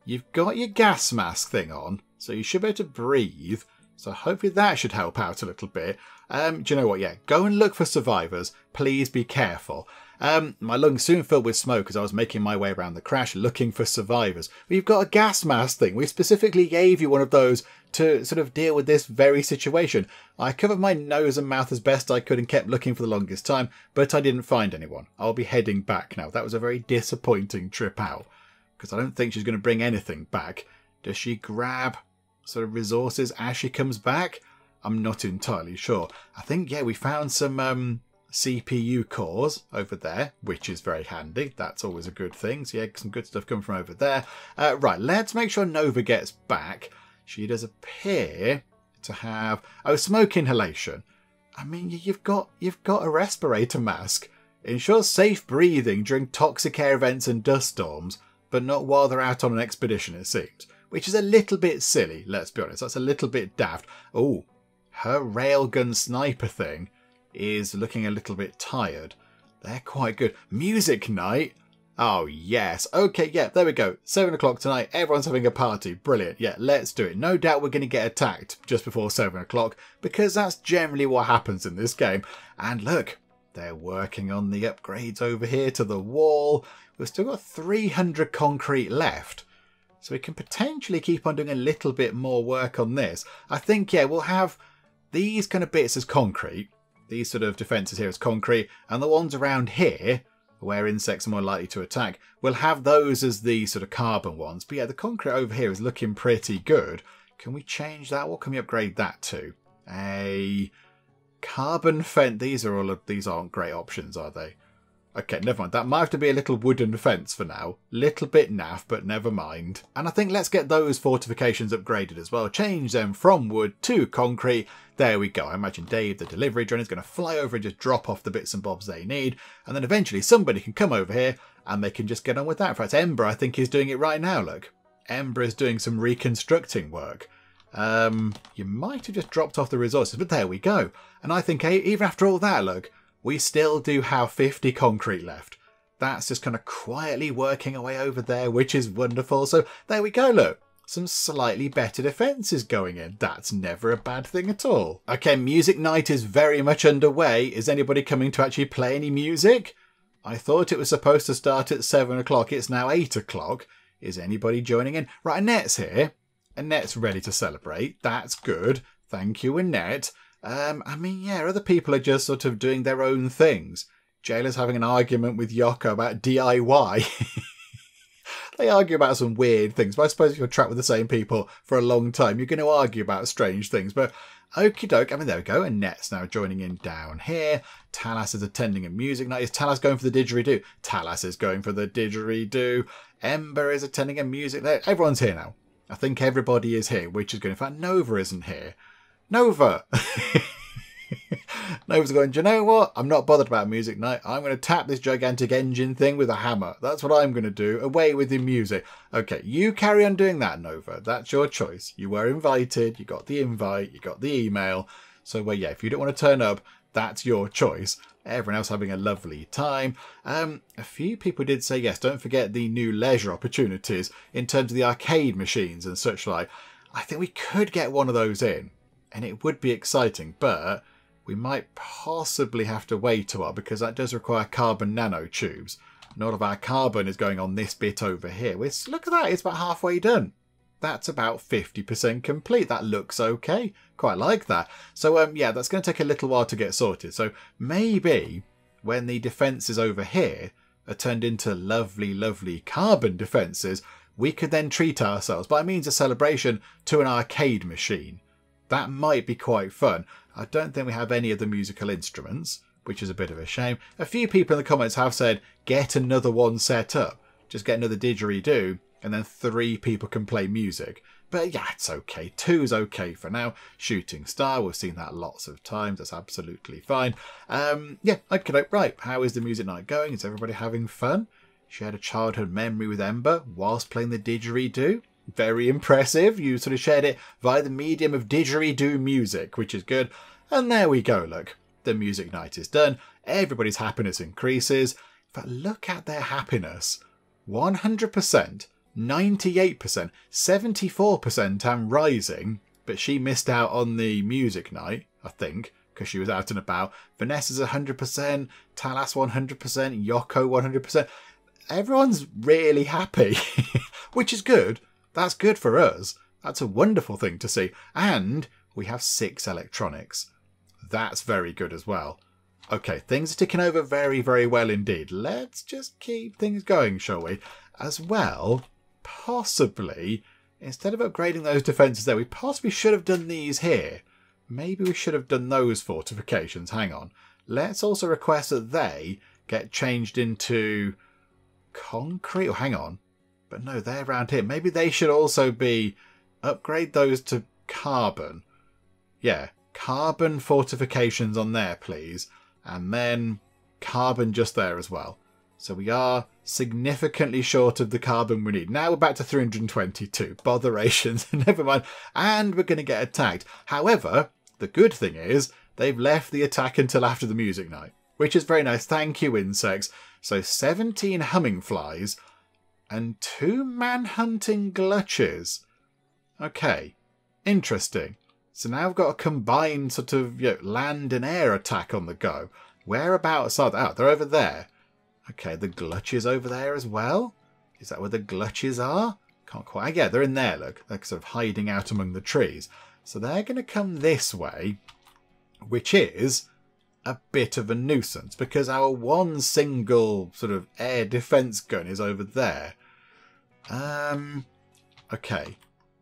You've got your gas mask thing on, so you should be able to breathe. So hopefully that should help out a little bit. Um, do you know what? Yeah, go and look for survivors. Please be careful. Um, my lungs soon filled with smoke as I was making my way around the crash looking for survivors. We've got a gas mask thing. We specifically gave you one of those to sort of deal with this very situation. I covered my nose and mouth as best I could and kept looking for the longest time, but I didn't find anyone. I'll be heading back now. That was a very disappointing trip out because I don't think she's going to bring anything back. Does she grab sort of resources as she comes back? I'm not entirely sure. I think, yeah, we found some um, CPU cores over there, which is very handy. That's always a good thing. So, yeah, some good stuff coming from over there. Uh, right, let's make sure Nova gets back. She does appear to have... Oh, smoke inhalation. I mean, you've got you've got a respirator mask. Ensures safe breathing during toxic air events and dust storms, but not while they're out on an expedition, it seems. Which is a little bit silly, let's be honest. That's a little bit daft. Oh, her railgun sniper thing is looking a little bit tired. They're quite good. Music night? Oh, yes. Okay, yeah, there we go. Seven o'clock tonight. Everyone's having a party. Brilliant. Yeah, let's do it. No doubt we're going to get attacked just before seven o'clock because that's generally what happens in this game. And look, they're working on the upgrades over here to the wall. We've still got 300 concrete left. So we can potentially keep on doing a little bit more work on this. I think, yeah, we'll have these kind of bits as concrete, these sort of defences here as concrete, and the ones around here, where insects are more likely to attack, we'll have those as the sort of carbon ones. But yeah, the concrete over here is looking pretty good. Can we change that? What can we upgrade that to? A carbon fence. These are all of these aren't great options, are they? Okay, never mind. That might have to be a little wooden fence for now. Little bit naff, but never mind. And I think let's get those fortifications upgraded as well. Change them from wood to concrete. There we go. I imagine Dave, the delivery drone, is going to fly over and just drop off the bits and bobs they need. And then eventually somebody can come over here and they can just get on with that. In fact, Ember, I think, is doing it right now, look. Ember is doing some reconstructing work. Um, you might have just dropped off the resources, but there we go. And I think even after all that, look, we still do have 50 concrete left. That's just kind of quietly working away over there, which is wonderful. So there we go, look. some slightly better defences going in. That's never a bad thing at all. Okay, music night is very much underway. Is anybody coming to actually play any music? I thought it was supposed to start at 7 o'clock. It's now 8 o'clock. Is anybody joining in? Right, Annette's here. Annette's ready to celebrate. That's good. Thank you, Annette. Um, I mean, yeah, other people are just sort of doing their own things. Jayla's having an argument with Yoko about DIY. they argue about some weird things, but I suppose if you're trapped with the same people for a long time, you're going to argue about strange things. But okie doke, I mean, there we go. And Annette's now joining in down here. Talas is attending a music night. Is Talas going for the didgeridoo? Talas is going for the didgeridoo. Ember is attending a music night. Everyone's here now. I think everybody is here, which is good. In fact, Nova isn't here. Nova! Nova's going, do you know what? I'm not bothered about music night. I'm going to tap this gigantic engine thing with a hammer. That's what I'm going to do. Away with the music. Okay, you carry on doing that, Nova. That's your choice. You were invited. You got the invite. You got the email. So, well, yeah, if you don't want to turn up, that's your choice. Everyone else having a lovely time. Um, a few people did say yes. Don't forget the new leisure opportunities in terms of the arcade machines and such like. I think we could get one of those in, and it would be exciting. But we might possibly have to wait a while because that does require carbon nanotubes. And all of our carbon is going on this bit over here. Which, look at that, it's about halfway done. That's about 50% complete. That looks okay. Quite like that. So, um, yeah, that's going to take a little while to get sorted. So maybe when the defences over here are turned into lovely, lovely carbon defences, we could then treat ourselves by means of celebration to an arcade machine. That might be quite fun. I don't think we have any of the musical instruments, which is a bit of a shame. A few people in the comments have said, get another one set up. Just get another didgeridoo, and then three people can play music. But yeah, it's okay. Two's okay for now. Shooting Star, we've seen that lots of times. That's absolutely fine. Um, yeah, okay, right. How is the music night going? Is everybody having fun? Shared a childhood memory with Ember whilst playing the didgeridoo very impressive. You sort of shared it via the medium of didgeridoo music, which is good. And there we go, look. The music night is done. Everybody's happiness increases. But look at their happiness 100%, 98%, 74%, and rising. But she missed out on the music night, I think, because she was out and about. Vanessa's 100%, Talas 100%, Yoko 100%. Everyone's really happy, which is good that's good for us. That's a wonderful thing to see. And we have six electronics. That's very good as well. Okay, things are ticking over very, very well indeed. Let's just keep things going, shall we? As well, possibly, instead of upgrading those defences there, we possibly should have done these here. Maybe we should have done those fortifications. Hang on. Let's also request that they get changed into concrete. Oh, hang on. But no, they're around here. Maybe they should also be upgrade those to carbon. Yeah, carbon fortifications on there, please. And then carbon just there as well. So we are significantly short of the carbon we need. Now we're back to 322. Botherations, never mind. And we're going to get attacked. However, the good thing is they've left the attack until after the music night, which is very nice. Thank you, insects. So 17 humming flies and two manhunting glutches. Okay, interesting. So now I've got a combined sort of you know, land and air attack on the go. Whereabouts are they? Oh, they're over there. Okay, the glutches over there as well. Is that where the glutches are? Can't quite. Yeah, they're in there. Look, they're sort of hiding out among the trees. So they're going to come this way, which is a bit of a nuisance because our one single sort of air defense gun is over there. Um, okay.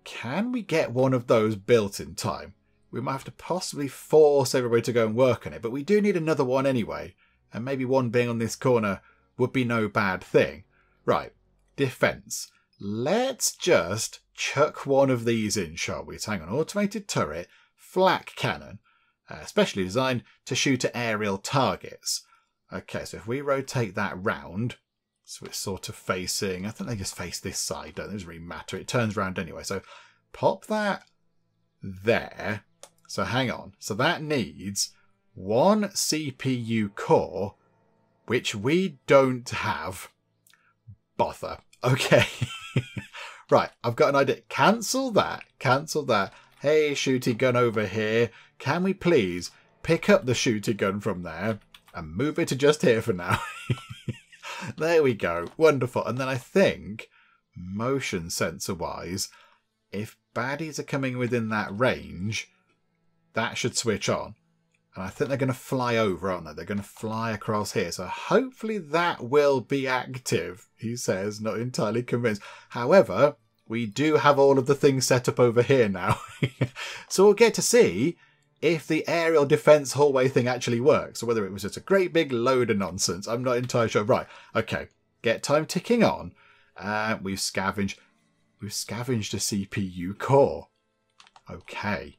Can we get one of those built in time? We might have to possibly force everybody to go and work on it, but we do need another one anyway. And maybe one being on this corner would be no bad thing. Right, defense. Let's just chuck one of these in, shall we? Hang on, automated turret, flak cannon uh, specially designed to shoot at aerial targets. Okay, so if we rotate that round, so it's sort of facing, I think they just face this side, don't doesn't really matter. It turns around anyway. So pop that there. So hang on. So that needs one CPU core, which we don't have. Bother. Okay. Right, I've got an idea. Cancel that. Cancel that. Hey, shooty gun over here. Can we please pick up the shooty gun from there and move it to just here for now? there we go. Wonderful. And then I think, motion sensor wise, if baddies are coming within that range, that should switch on. And I think they're going to fly over, aren't they? They're going to fly across here. So hopefully that will be active, he says, not entirely convinced. However, we do have all of the things set up over here now. so we'll get to see if the aerial defense hallway thing actually works, or whether it was just a great big load of nonsense. I'm not entirely sure. Right, okay, get time ticking on. Uh, we've scavenged, we've scavenged a CPU core. Okay,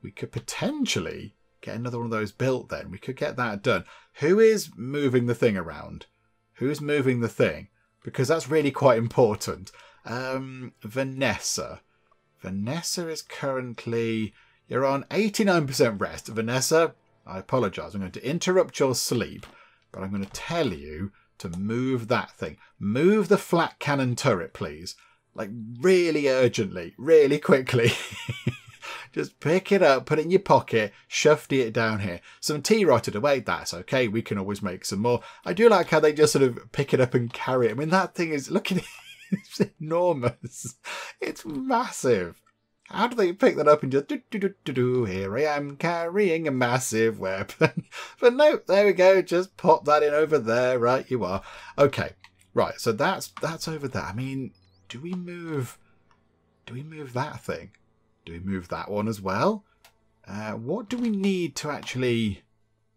we could potentially get another one of those built then. We could get that done. Who is moving the thing around? Who's moving the thing? Because that's really quite important. Um, Vanessa. Vanessa is currently... You're on 89% rest. Vanessa, I apologise. I'm going to interrupt your sleep, but I'm going to tell you to move that thing. Move the flak cannon turret, please. Like, really urgently, really quickly. Just pick it up, put it in your pocket, shove it down here. Some tea rotted away, that's okay. We can always make some more. I do like how they just sort of pick it up and carry it. I mean, that thing is, look at it, it's enormous. It's massive. How do they pick that up and just do do do do do? Here I am carrying a massive weapon. but no, there we go. Just pop that in over there. Right, you are. Okay, right. So that's that's over there. I mean, do we move? Do we move that thing? Do we move that one as well? Uh, what do we need to actually...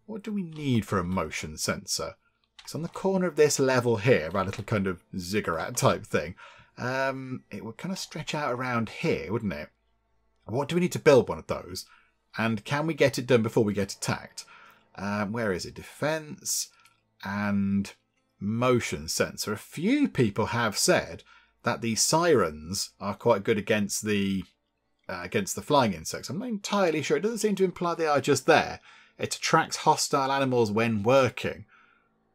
What do we need for a motion sensor? It's on the corner of this level here, our little kind of ziggurat type thing. Um, it would kind of stretch out around here, wouldn't it? What do we need to build one of those? And can we get it done before we get attacked? Um, where is it? Defense and motion sensor. A few people have said that the sirens are quite good against the uh, against the flying insects. I'm not entirely sure. It doesn't seem to imply they are just there. It attracts hostile animals when working.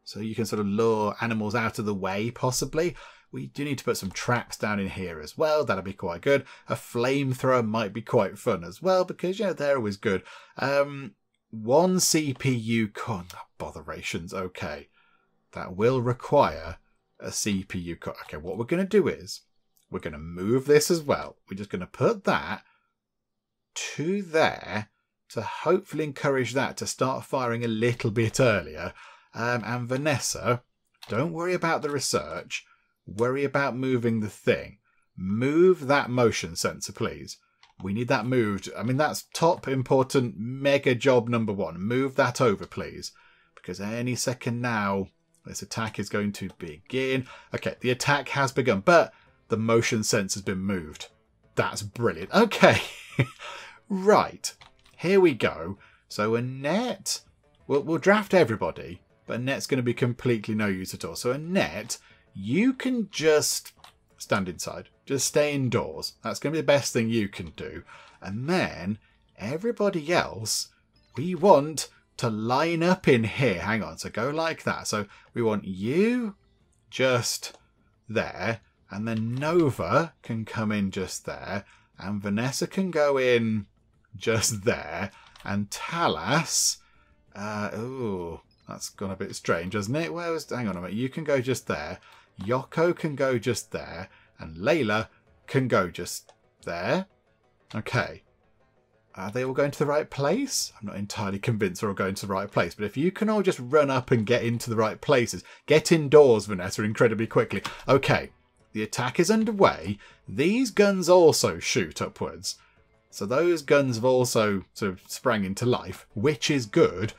So you can sort of lure animals out of the way, possibly. We do need to put some traps down in here as well. That'll be quite good. A flamethrower might be quite fun as well because, yeah, they're always good. Um, one CPU con... botherations. Okay. That will require a CPU core. Okay, what we're going to do is we're going to move this as well. We're just going to put that to there to hopefully encourage that to start firing a little bit earlier. Um, and Vanessa, don't worry about the research. Worry about moving the thing. Move that motion sensor, please. We need that moved. I mean, that's top important mega job number one. Move that over, please. Because any second now, this attack is going to begin. Okay, the attack has begun, but the motion sensor's been moved. That's brilliant. Okay. right. Here we go. So Annette, we'll, we'll draft everybody, but Annette's going to be completely no use at all. So Annette, you can just stand inside. Just stay indoors. That's going to be the best thing you can do. And then everybody else, we want to line up in here. Hang on. So go like that. So we want you just there. And then Nova can come in just there. And Vanessa can go in just there. And Talas... Uh, ooh, that's gone a bit strange, hasn't it? Where was... Hang on a minute. You can go just there. Yoko can go just there. And Layla can go just there. Okay. Are they all going to the right place? I'm not entirely convinced they're all going to the right place, but if you can all just run up and get into the right places, get indoors, Vanessa, incredibly quickly. Okay, the attack is underway. These guns also shoot upwards. So those guns have also sort of sprang into life, which is good.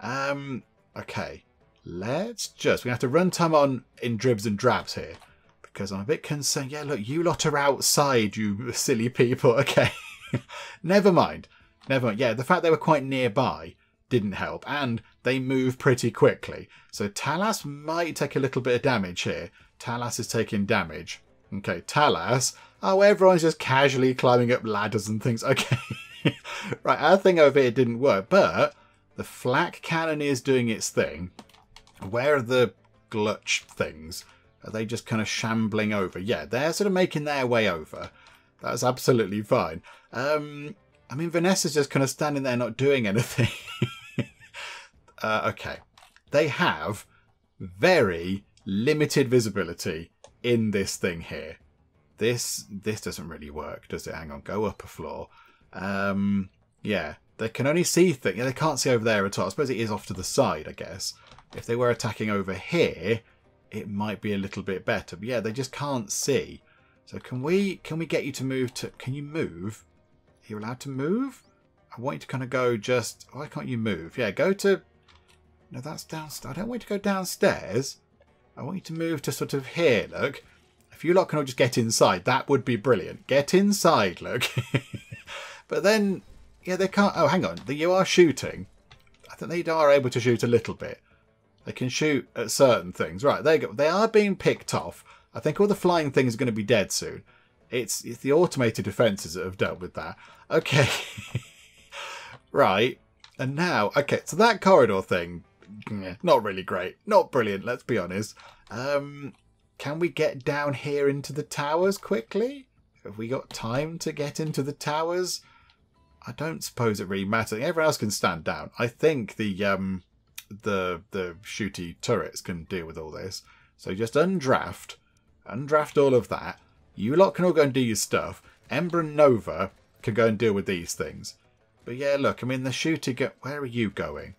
Um, okay, let's just, we have to run time on in dribs and drabs here. Because I'm a bit concerned. Yeah, look, you lot are outside, you silly people. Okay, never mind. Never mind. Yeah, the fact they were quite nearby didn't help. And they move pretty quickly. So Talas might take a little bit of damage here. Talas is taking damage. Okay, Talas. Oh, everyone's just casually climbing up ladders and things. Okay. right, our thing over here didn't work, but the flak cannon is doing its thing. Where are the glutch things? Are they just kind of shambling over? Yeah, they're sort of making their way over. That's absolutely fine. Um, I mean, Vanessa's just kind of standing there not doing anything. uh, okay. They have very limited visibility in this thing here. This this doesn't really work, does it? Hang on, go up a floor. Um, yeah, they can only see things. They can't see over there at all. I suppose it is off to the side, I guess. If they were attacking over here, it might be a little bit better. But yeah, they just can't see. So can we can we get you to move to... Can you move? Are you allowed to move? I want you to kind of go just... Why can't you move? Yeah, go to... No, that's downstairs. I don't want you to go downstairs. I want you to move to sort of here, look. If you lot can all just get inside, that would be brilliant. Get inside, look. but then, yeah, they can't... Oh, hang on. You are shooting. I think they are able to shoot a little bit. They can shoot at certain things. Right, there you go. They are being picked off. I think all the flying things are going to be dead soon. It's, it's the automated defences that have dealt with that. Okay. right. And now, okay, so that corridor thing, not really great. Not brilliant, let's be honest. Um, can we get down here into the towers quickly? Have we got time to get into the towers? I don't suppose it really matters. Everyone else can stand down. I think the um the the shooty turrets can deal with all this. So just undraft, undraft all of that. You lot can all go and do your stuff. Ember and Nova can go and deal with these things. But yeah, look, I mean the shooty. Go- Where are you going?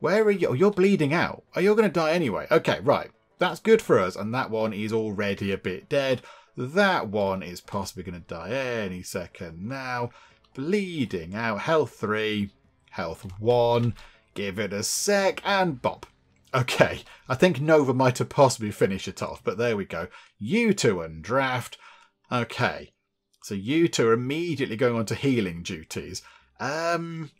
Where are you? Oh, you're bleeding out. Are oh, you going to die anyway? Okay, right. That's good for us. And that one is already a bit dead. That one is possibly going to die any second now. Bleeding out. Health 3. Health 1. Give it a sec and bop. Okay, I think Nova might have possibly finished it off, but there we go. You two and draft. Okay, so you two are immediately going on to healing duties. Um,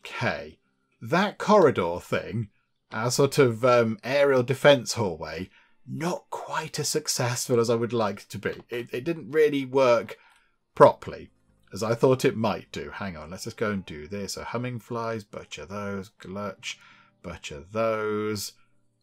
okay. That corridor thing, our sort of um, aerial defense hallway, not quite as successful as I would like to be. It, it didn't really work properly as I thought it might do. Hang on, let's just go and do this. So humming flies, butcher those, glutch, butcher those.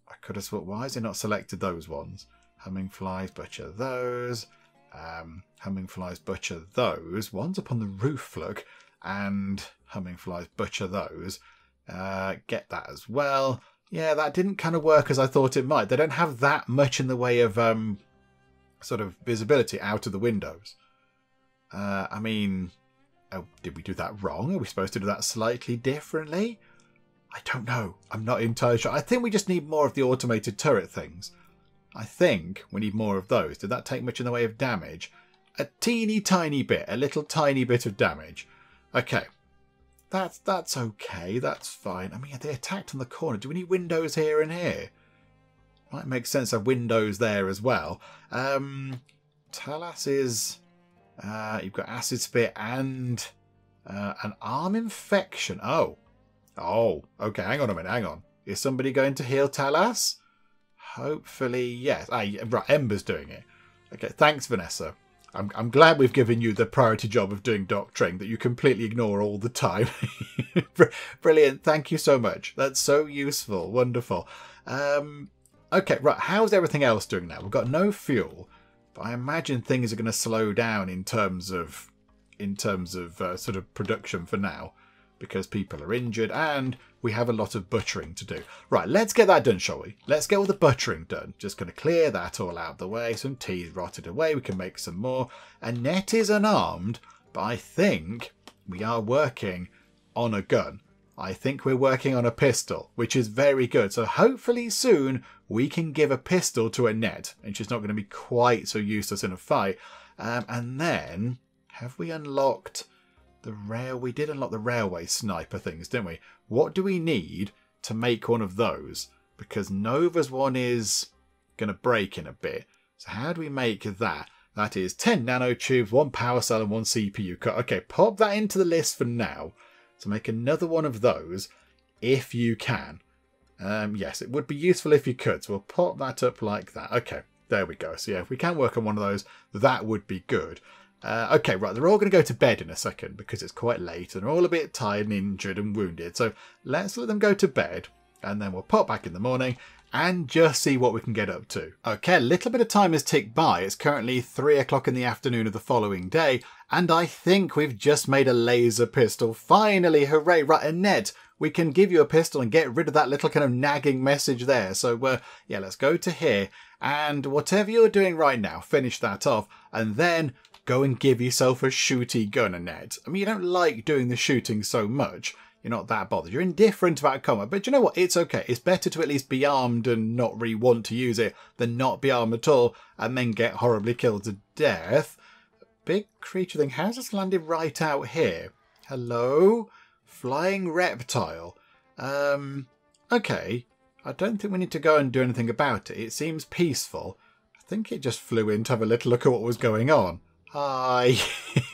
I could have thought, why has it not selected those ones? Humming flies, butcher those. Um, humming flies, butcher those. One's up on the roof, look. And humming flies, butcher those. Uh, get that as well. Yeah, that didn't kind of work as I thought it might. They don't have that much in the way of um, sort of visibility out of the windows. Uh, I mean, oh, did we do that wrong? Are we supposed to do that slightly differently? I don't know. I'm not entirely sure. I think we just need more of the automated turret things. I think we need more of those. Did that take much in the way of damage? A teeny tiny bit, a little tiny bit of damage. Okay. That's that's okay. That's fine. I mean, they attacked on the corner. Do we need windows here and here? Might make sense of windows there as well. Um, Talas is uh, you've got acid spit and uh, an arm infection. Oh, oh, okay. Hang on a minute. Hang on. Is somebody going to heal Talas? Hopefully, yes. Ah, right. Ember's doing it. Okay. Thanks, Vanessa. I'm, I'm glad we've given you the priority job of doing doctoring that you completely ignore all the time. Brilliant. Thank you so much. That's so useful. Wonderful. Um, okay, right. How's everything else doing now? We've got no fuel. But I imagine things are going to slow down in terms of in terms of uh, sort of production for now because people are injured and we have a lot of butchering to do. Right, let's get that done, shall we? Let's get all the butchering done. Just going to clear that all out of the way. Some teeth rotted away. We can make some more. Annette is unarmed, but I think we are working on a gun. I think we're working on a pistol, which is very good. So hopefully soon we can give a pistol to Annette, and she's not going to be quite so useless in a fight. Um, and then, have we unlocked the rail? We did unlock the railway sniper things, didn't we? What do we need to make one of those? Because Nova's one is going to break in a bit. So how do we make that? That is 10 nanotubes, one power cell, and one CPU cut. Okay, pop that into the list for now. So make another one of those if you can. Um, yes, it would be useful if you could. So we'll pop that up like that. Okay, there we go. So yeah, if we can work on one of those, that would be good. Uh, okay, right, they're all going to go to bed in a second because it's quite late and they're all a bit tired and injured and wounded. So let's let them go to bed and then we'll pop back in the morning and just see what we can get up to. Okay, a little bit of time has ticked by. It's currently 3 o'clock in the afternoon of the following day, and I think we've just made a laser pistol. Finally, hooray! Right, Annette, we can give you a pistol and get rid of that little kind of nagging message there. So, uh, yeah, let's go to here, and whatever you're doing right now, finish that off, and then go and give yourself a shooty gun, Annette. I mean, you don't like doing the shooting so much. You're not that bothered. You're indifferent about combat, but you know what? It's okay. It's better to at least be armed and not really want to use it than not be armed at all and then get horribly killed to death. Big creature thing. How's this landed right out here? Hello? Flying reptile. Um, okay. I don't think we need to go and do anything about it. It seems peaceful. I think it just flew in to have a little look at what was going on. Hi.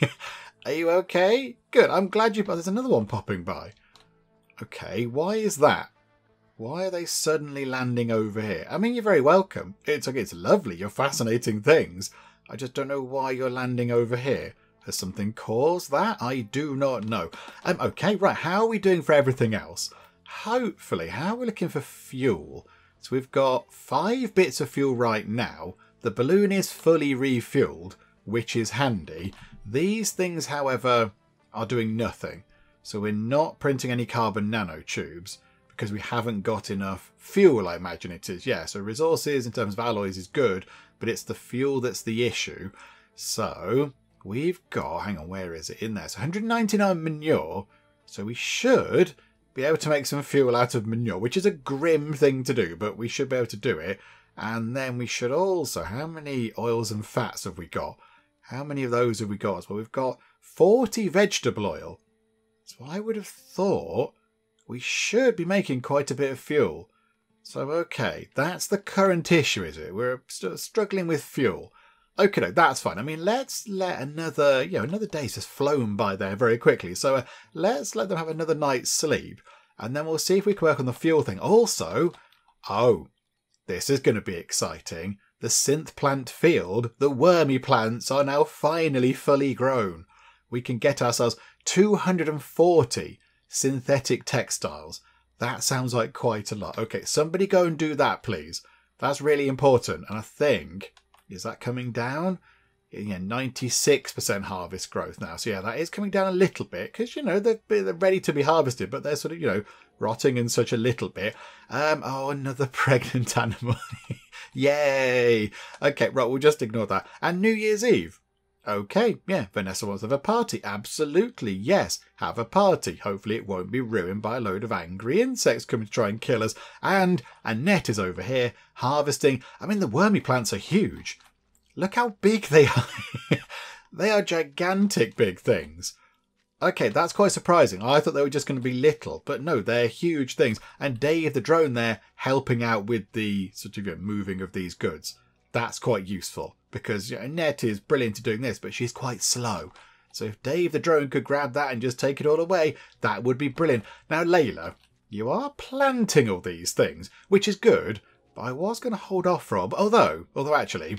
Are you okay? Good. I'm glad you. But there's another one popping by. Okay, why is that? Why are they suddenly landing over here? I mean, you're very welcome. It's. It's lovely. You're fascinating things. I just don't know why you're landing over here. Has something caused that? I do not know. Um, okay, right. How are we doing for everything else? Hopefully, how are we looking for fuel? So we've got five bits of fuel right now. The balloon is fully refueled, which is handy. These things, however, are doing nothing. So we're not printing any carbon nanotubes because we haven't got enough fuel, I imagine it is. Yeah, so resources in terms of alloys is good, but it's the fuel that's the issue. So we've got, hang on, where is it? In there. So 199 manure. So we should be able to make some fuel out of manure, which is a grim thing to do, but we should be able to do it. And then we should also, how many oils and fats have we got? How many of those have we got? Well, we've got 40 vegetable oil. So I would have thought we should be making quite a bit of fuel. So, okay, that's the current issue, is it? We're st- struggling with fuel. Okay, no, that's fine. I mean, let's let another, you know, another day's just flown by there very quickly. So uh, let's let them have another night's sleep, and then we'll see if we can work on the fuel thing. Also, oh, this is going to be exciting. The synth plant field, the wormy plants, are now finally fully grown. We can get ourselves 240 synthetic textiles. That sounds like quite a lot. Okay, somebody go and do that, please. That's really important. And I think, is that coming down? Yeah, 96% harvest growth now. So, yeah, that is coming down a little bit because, you know, they're, they're ready to be harvested, but they're sort of, you know, rotting in such a little bit. Um, oh, another pregnant animal. Yay. Okay, right, we'll just ignore that. And New Year's Eve. Okay, yeah, Vanessa wants to have a party. Absolutely, yes, have a party. Hopefully, it won't be ruined by a load of angry insects coming to try and kill us. And Annette is over here harvesting. I mean, the wormy plants are huge. Look how big they are. they are gigantic big things. Okay, that's quite surprising. I thought they were just going to be little, but no, they're huge things. And Dave the drone there helping out with the sort of you know, moving of these goods. That's quite useful because you know, is brilliant at doing this, but she's quite slow. So if Dave the drone could grab that and just take it all away, that would be brilliant. Now, Layla, you are planting all these things, which is good, but I was going to hold off from, although, although actually,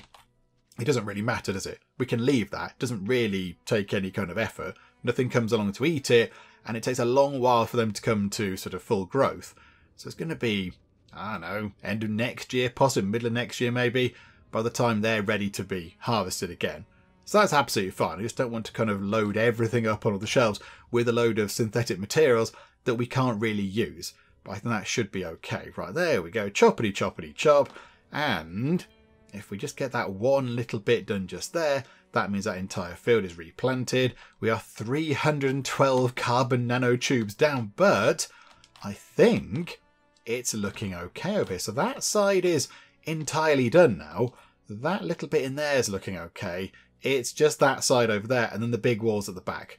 it doesn't really matter, does it? We can leave that. It doesn't really take any kind of effort. Nothing comes along to eat it, and it takes a long while for them to come to sort of full growth. So it's going to be, I don't know, end of next year, possibly middle of next year maybe, by the time they're ready to be harvested again. So that's absolutely fine. I just don't want to kind of load everything up on all the shelves with a load of synthetic materials that we can't really use. But I think that should be okay. Right, there we go. Choppity choppity chop. And if we just get that one little bit done just there, that means that entire field is replanted. We are 312 carbon nanotubes down, but I think it's looking okay over here. So that side is entirely done now. That little bit in there is looking okay. It's just that side over there, and then the big walls at the back.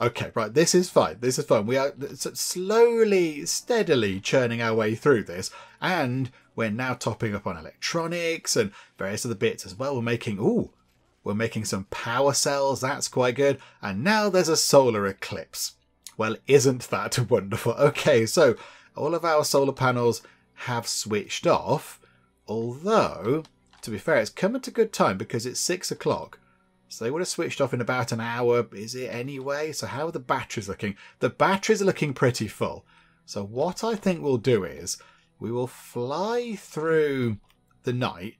Okay, right, this is fine. This is fine. We are slowly, steadily churning our way through this, and we're now topping up on electronics and various other bits as well. We're making, ooh, we're making some power cells. That's quite good. And now there's a solar eclipse. Well, isn't that wonderful? Okay, so all of our solar panels have switched off. Although, to be fair, it's come at a good time because it's six o'clock. So they would have switched off in about an hour, is it anyway? So how are the batteries looking? The batteries are looking pretty full. So what I think we'll do is we will fly through the night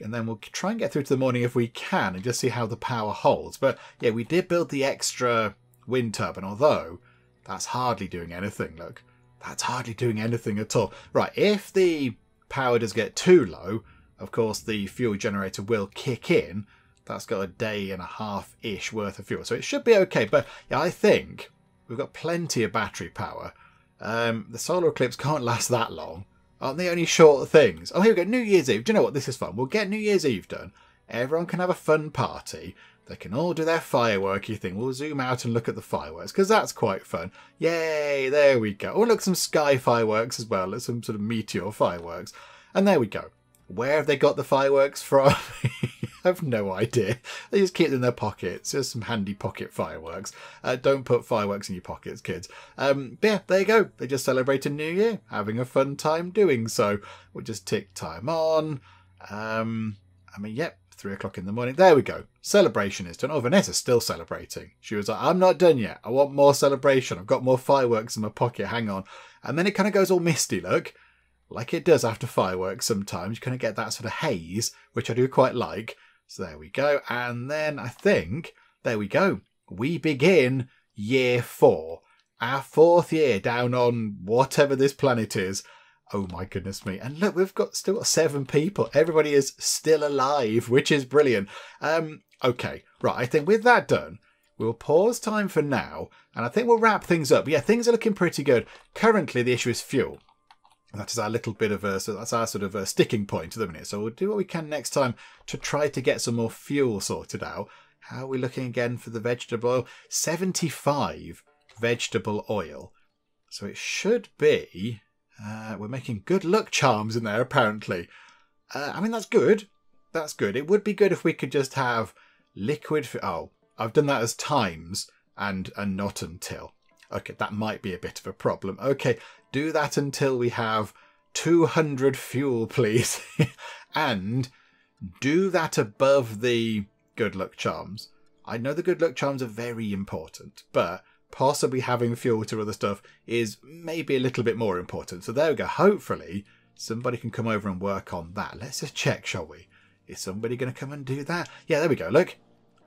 and then we'll try and get through to the morning if we can and just see how the power holds. But yeah, we did build the extra wind turbine, although that's hardly doing anything. Look, that's hardly doing anything at all. Right, if the power does get too low, of course the fuel generator will kick in. That's got a day and a half ish worth of fuel, so it should be okay. But yeah, I think we've got plenty of battery power. Um, the solar eclipse can't last that long. Aren't they only short things? Oh, here we go. New Year's Eve. Do you know what? This is fun. We'll get New Year's Eve done. Everyone can have a fun party. They can all do their fireworky thing. We'll zoom out and look at the fireworks because that's quite fun. Yay! There we go. Oh, look, some sky fireworks as well. Some sort of meteor fireworks. And there we go. Where have they got the fireworks from? I have no idea. They just keep them in their pockets. Just some handy pocket fireworks. Uh, don't put fireworks in your pockets, kids. Um, but yeah, there you go. They just celebrate a new year, having a fun time doing so. We'll just tick time on. Um, I mean, yep, three o'clock in the morning. There we go. Celebration is done. Oh, Vanessa's still celebrating. She was like, I'm not done yet. I want more celebration. I've got more fireworks in my pocket. Hang on. And then it kind of goes all misty, look. Like it does after fireworks sometimes. You kind of get that sort of haze, which I do quite like. So there we go. And then I think, there we go. We begin year four. Our fourth year down on whatever this planet is. Oh my goodness me. And look, we've got still got seven people. Everybody is still alive, which is brilliant. Um, okay, right. I think with that done, we'll pause time for now, and I think we'll wrap things up. Yeah, things are looking pretty good. Currently, the issue is fuel. That is our little bit of a, so that's our sort of a sticking point at the minute. So we'll do what we can next time to try to get some more fuel sorted out. How are we looking again for the vegetable oil? 75 vegetable oil. So it should be, uh, we're making good luck charms in there apparently. Uh, I mean, that's good. That's good. It would be good if we could just have liquid, oh, I've done that as times and, and not until. Okay, that might be a bit of a problem. Okay, do that until we have 200 fuel, please. and do that above the good luck charms. I know the good luck charms are very important, but possibly having fuel to other stuff is maybe a little bit more important. So there we go. Hopefully, somebody can come over and work on that. Let's just check, shall we? Is somebody going to come and do that? Yeah, there we go. Look,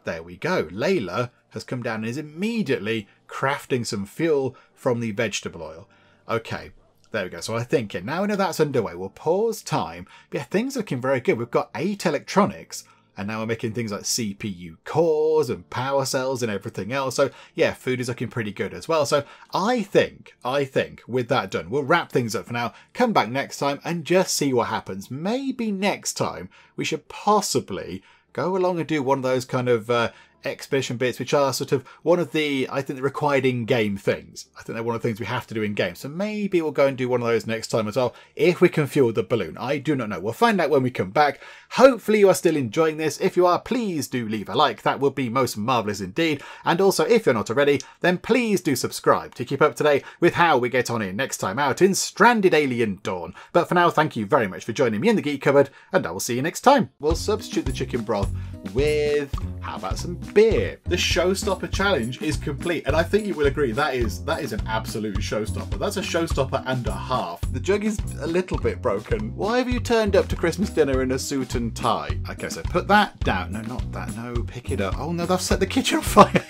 there we go. Layla has come down and is immediately crafting some fuel from the vegetable oil. Okay, there we go. So I think yeah, now we know that's underway. We'll pause time. But yeah, things looking very good. We've got eight electronics, and now we're making things like CPU cores and power cells and everything else. So yeah, food is looking pretty good as well. So I think, I think with that done, we'll wrap things up for now. Come back next time and just see what happens. Maybe next time we should possibly go along and do one of those kind of uh, expedition bits, which are sort of one of the, I think, the required in-game things. I think they're one of the things we have to do in game. So maybe we'll go and do one of those next time as well, if we can fuel the balloon. I do not know. We'll find out when we come back. Hopefully you are still enjoying this. If you are, please do leave a like. That would be most marvellous indeed. And also, if you're not already, then please do subscribe to keep up to date with how we get on in next time out in Stranded Alien Dawn. But for now, thank you very much for joining me in the Geek Cupboard, and I will see you next time. We'll substitute the chicken broth with, how about some beer? The Showstopper Challenge is complete, and I think you will agree that is that is an absolute showstopper. That's a showstopper and a half. The jug is a little bit broken. Why have you turned up to Christmas dinner in a suit and tie? Okay, so put that down. No, not that. No, pick it up. Oh no, they've set the kitchen on fire.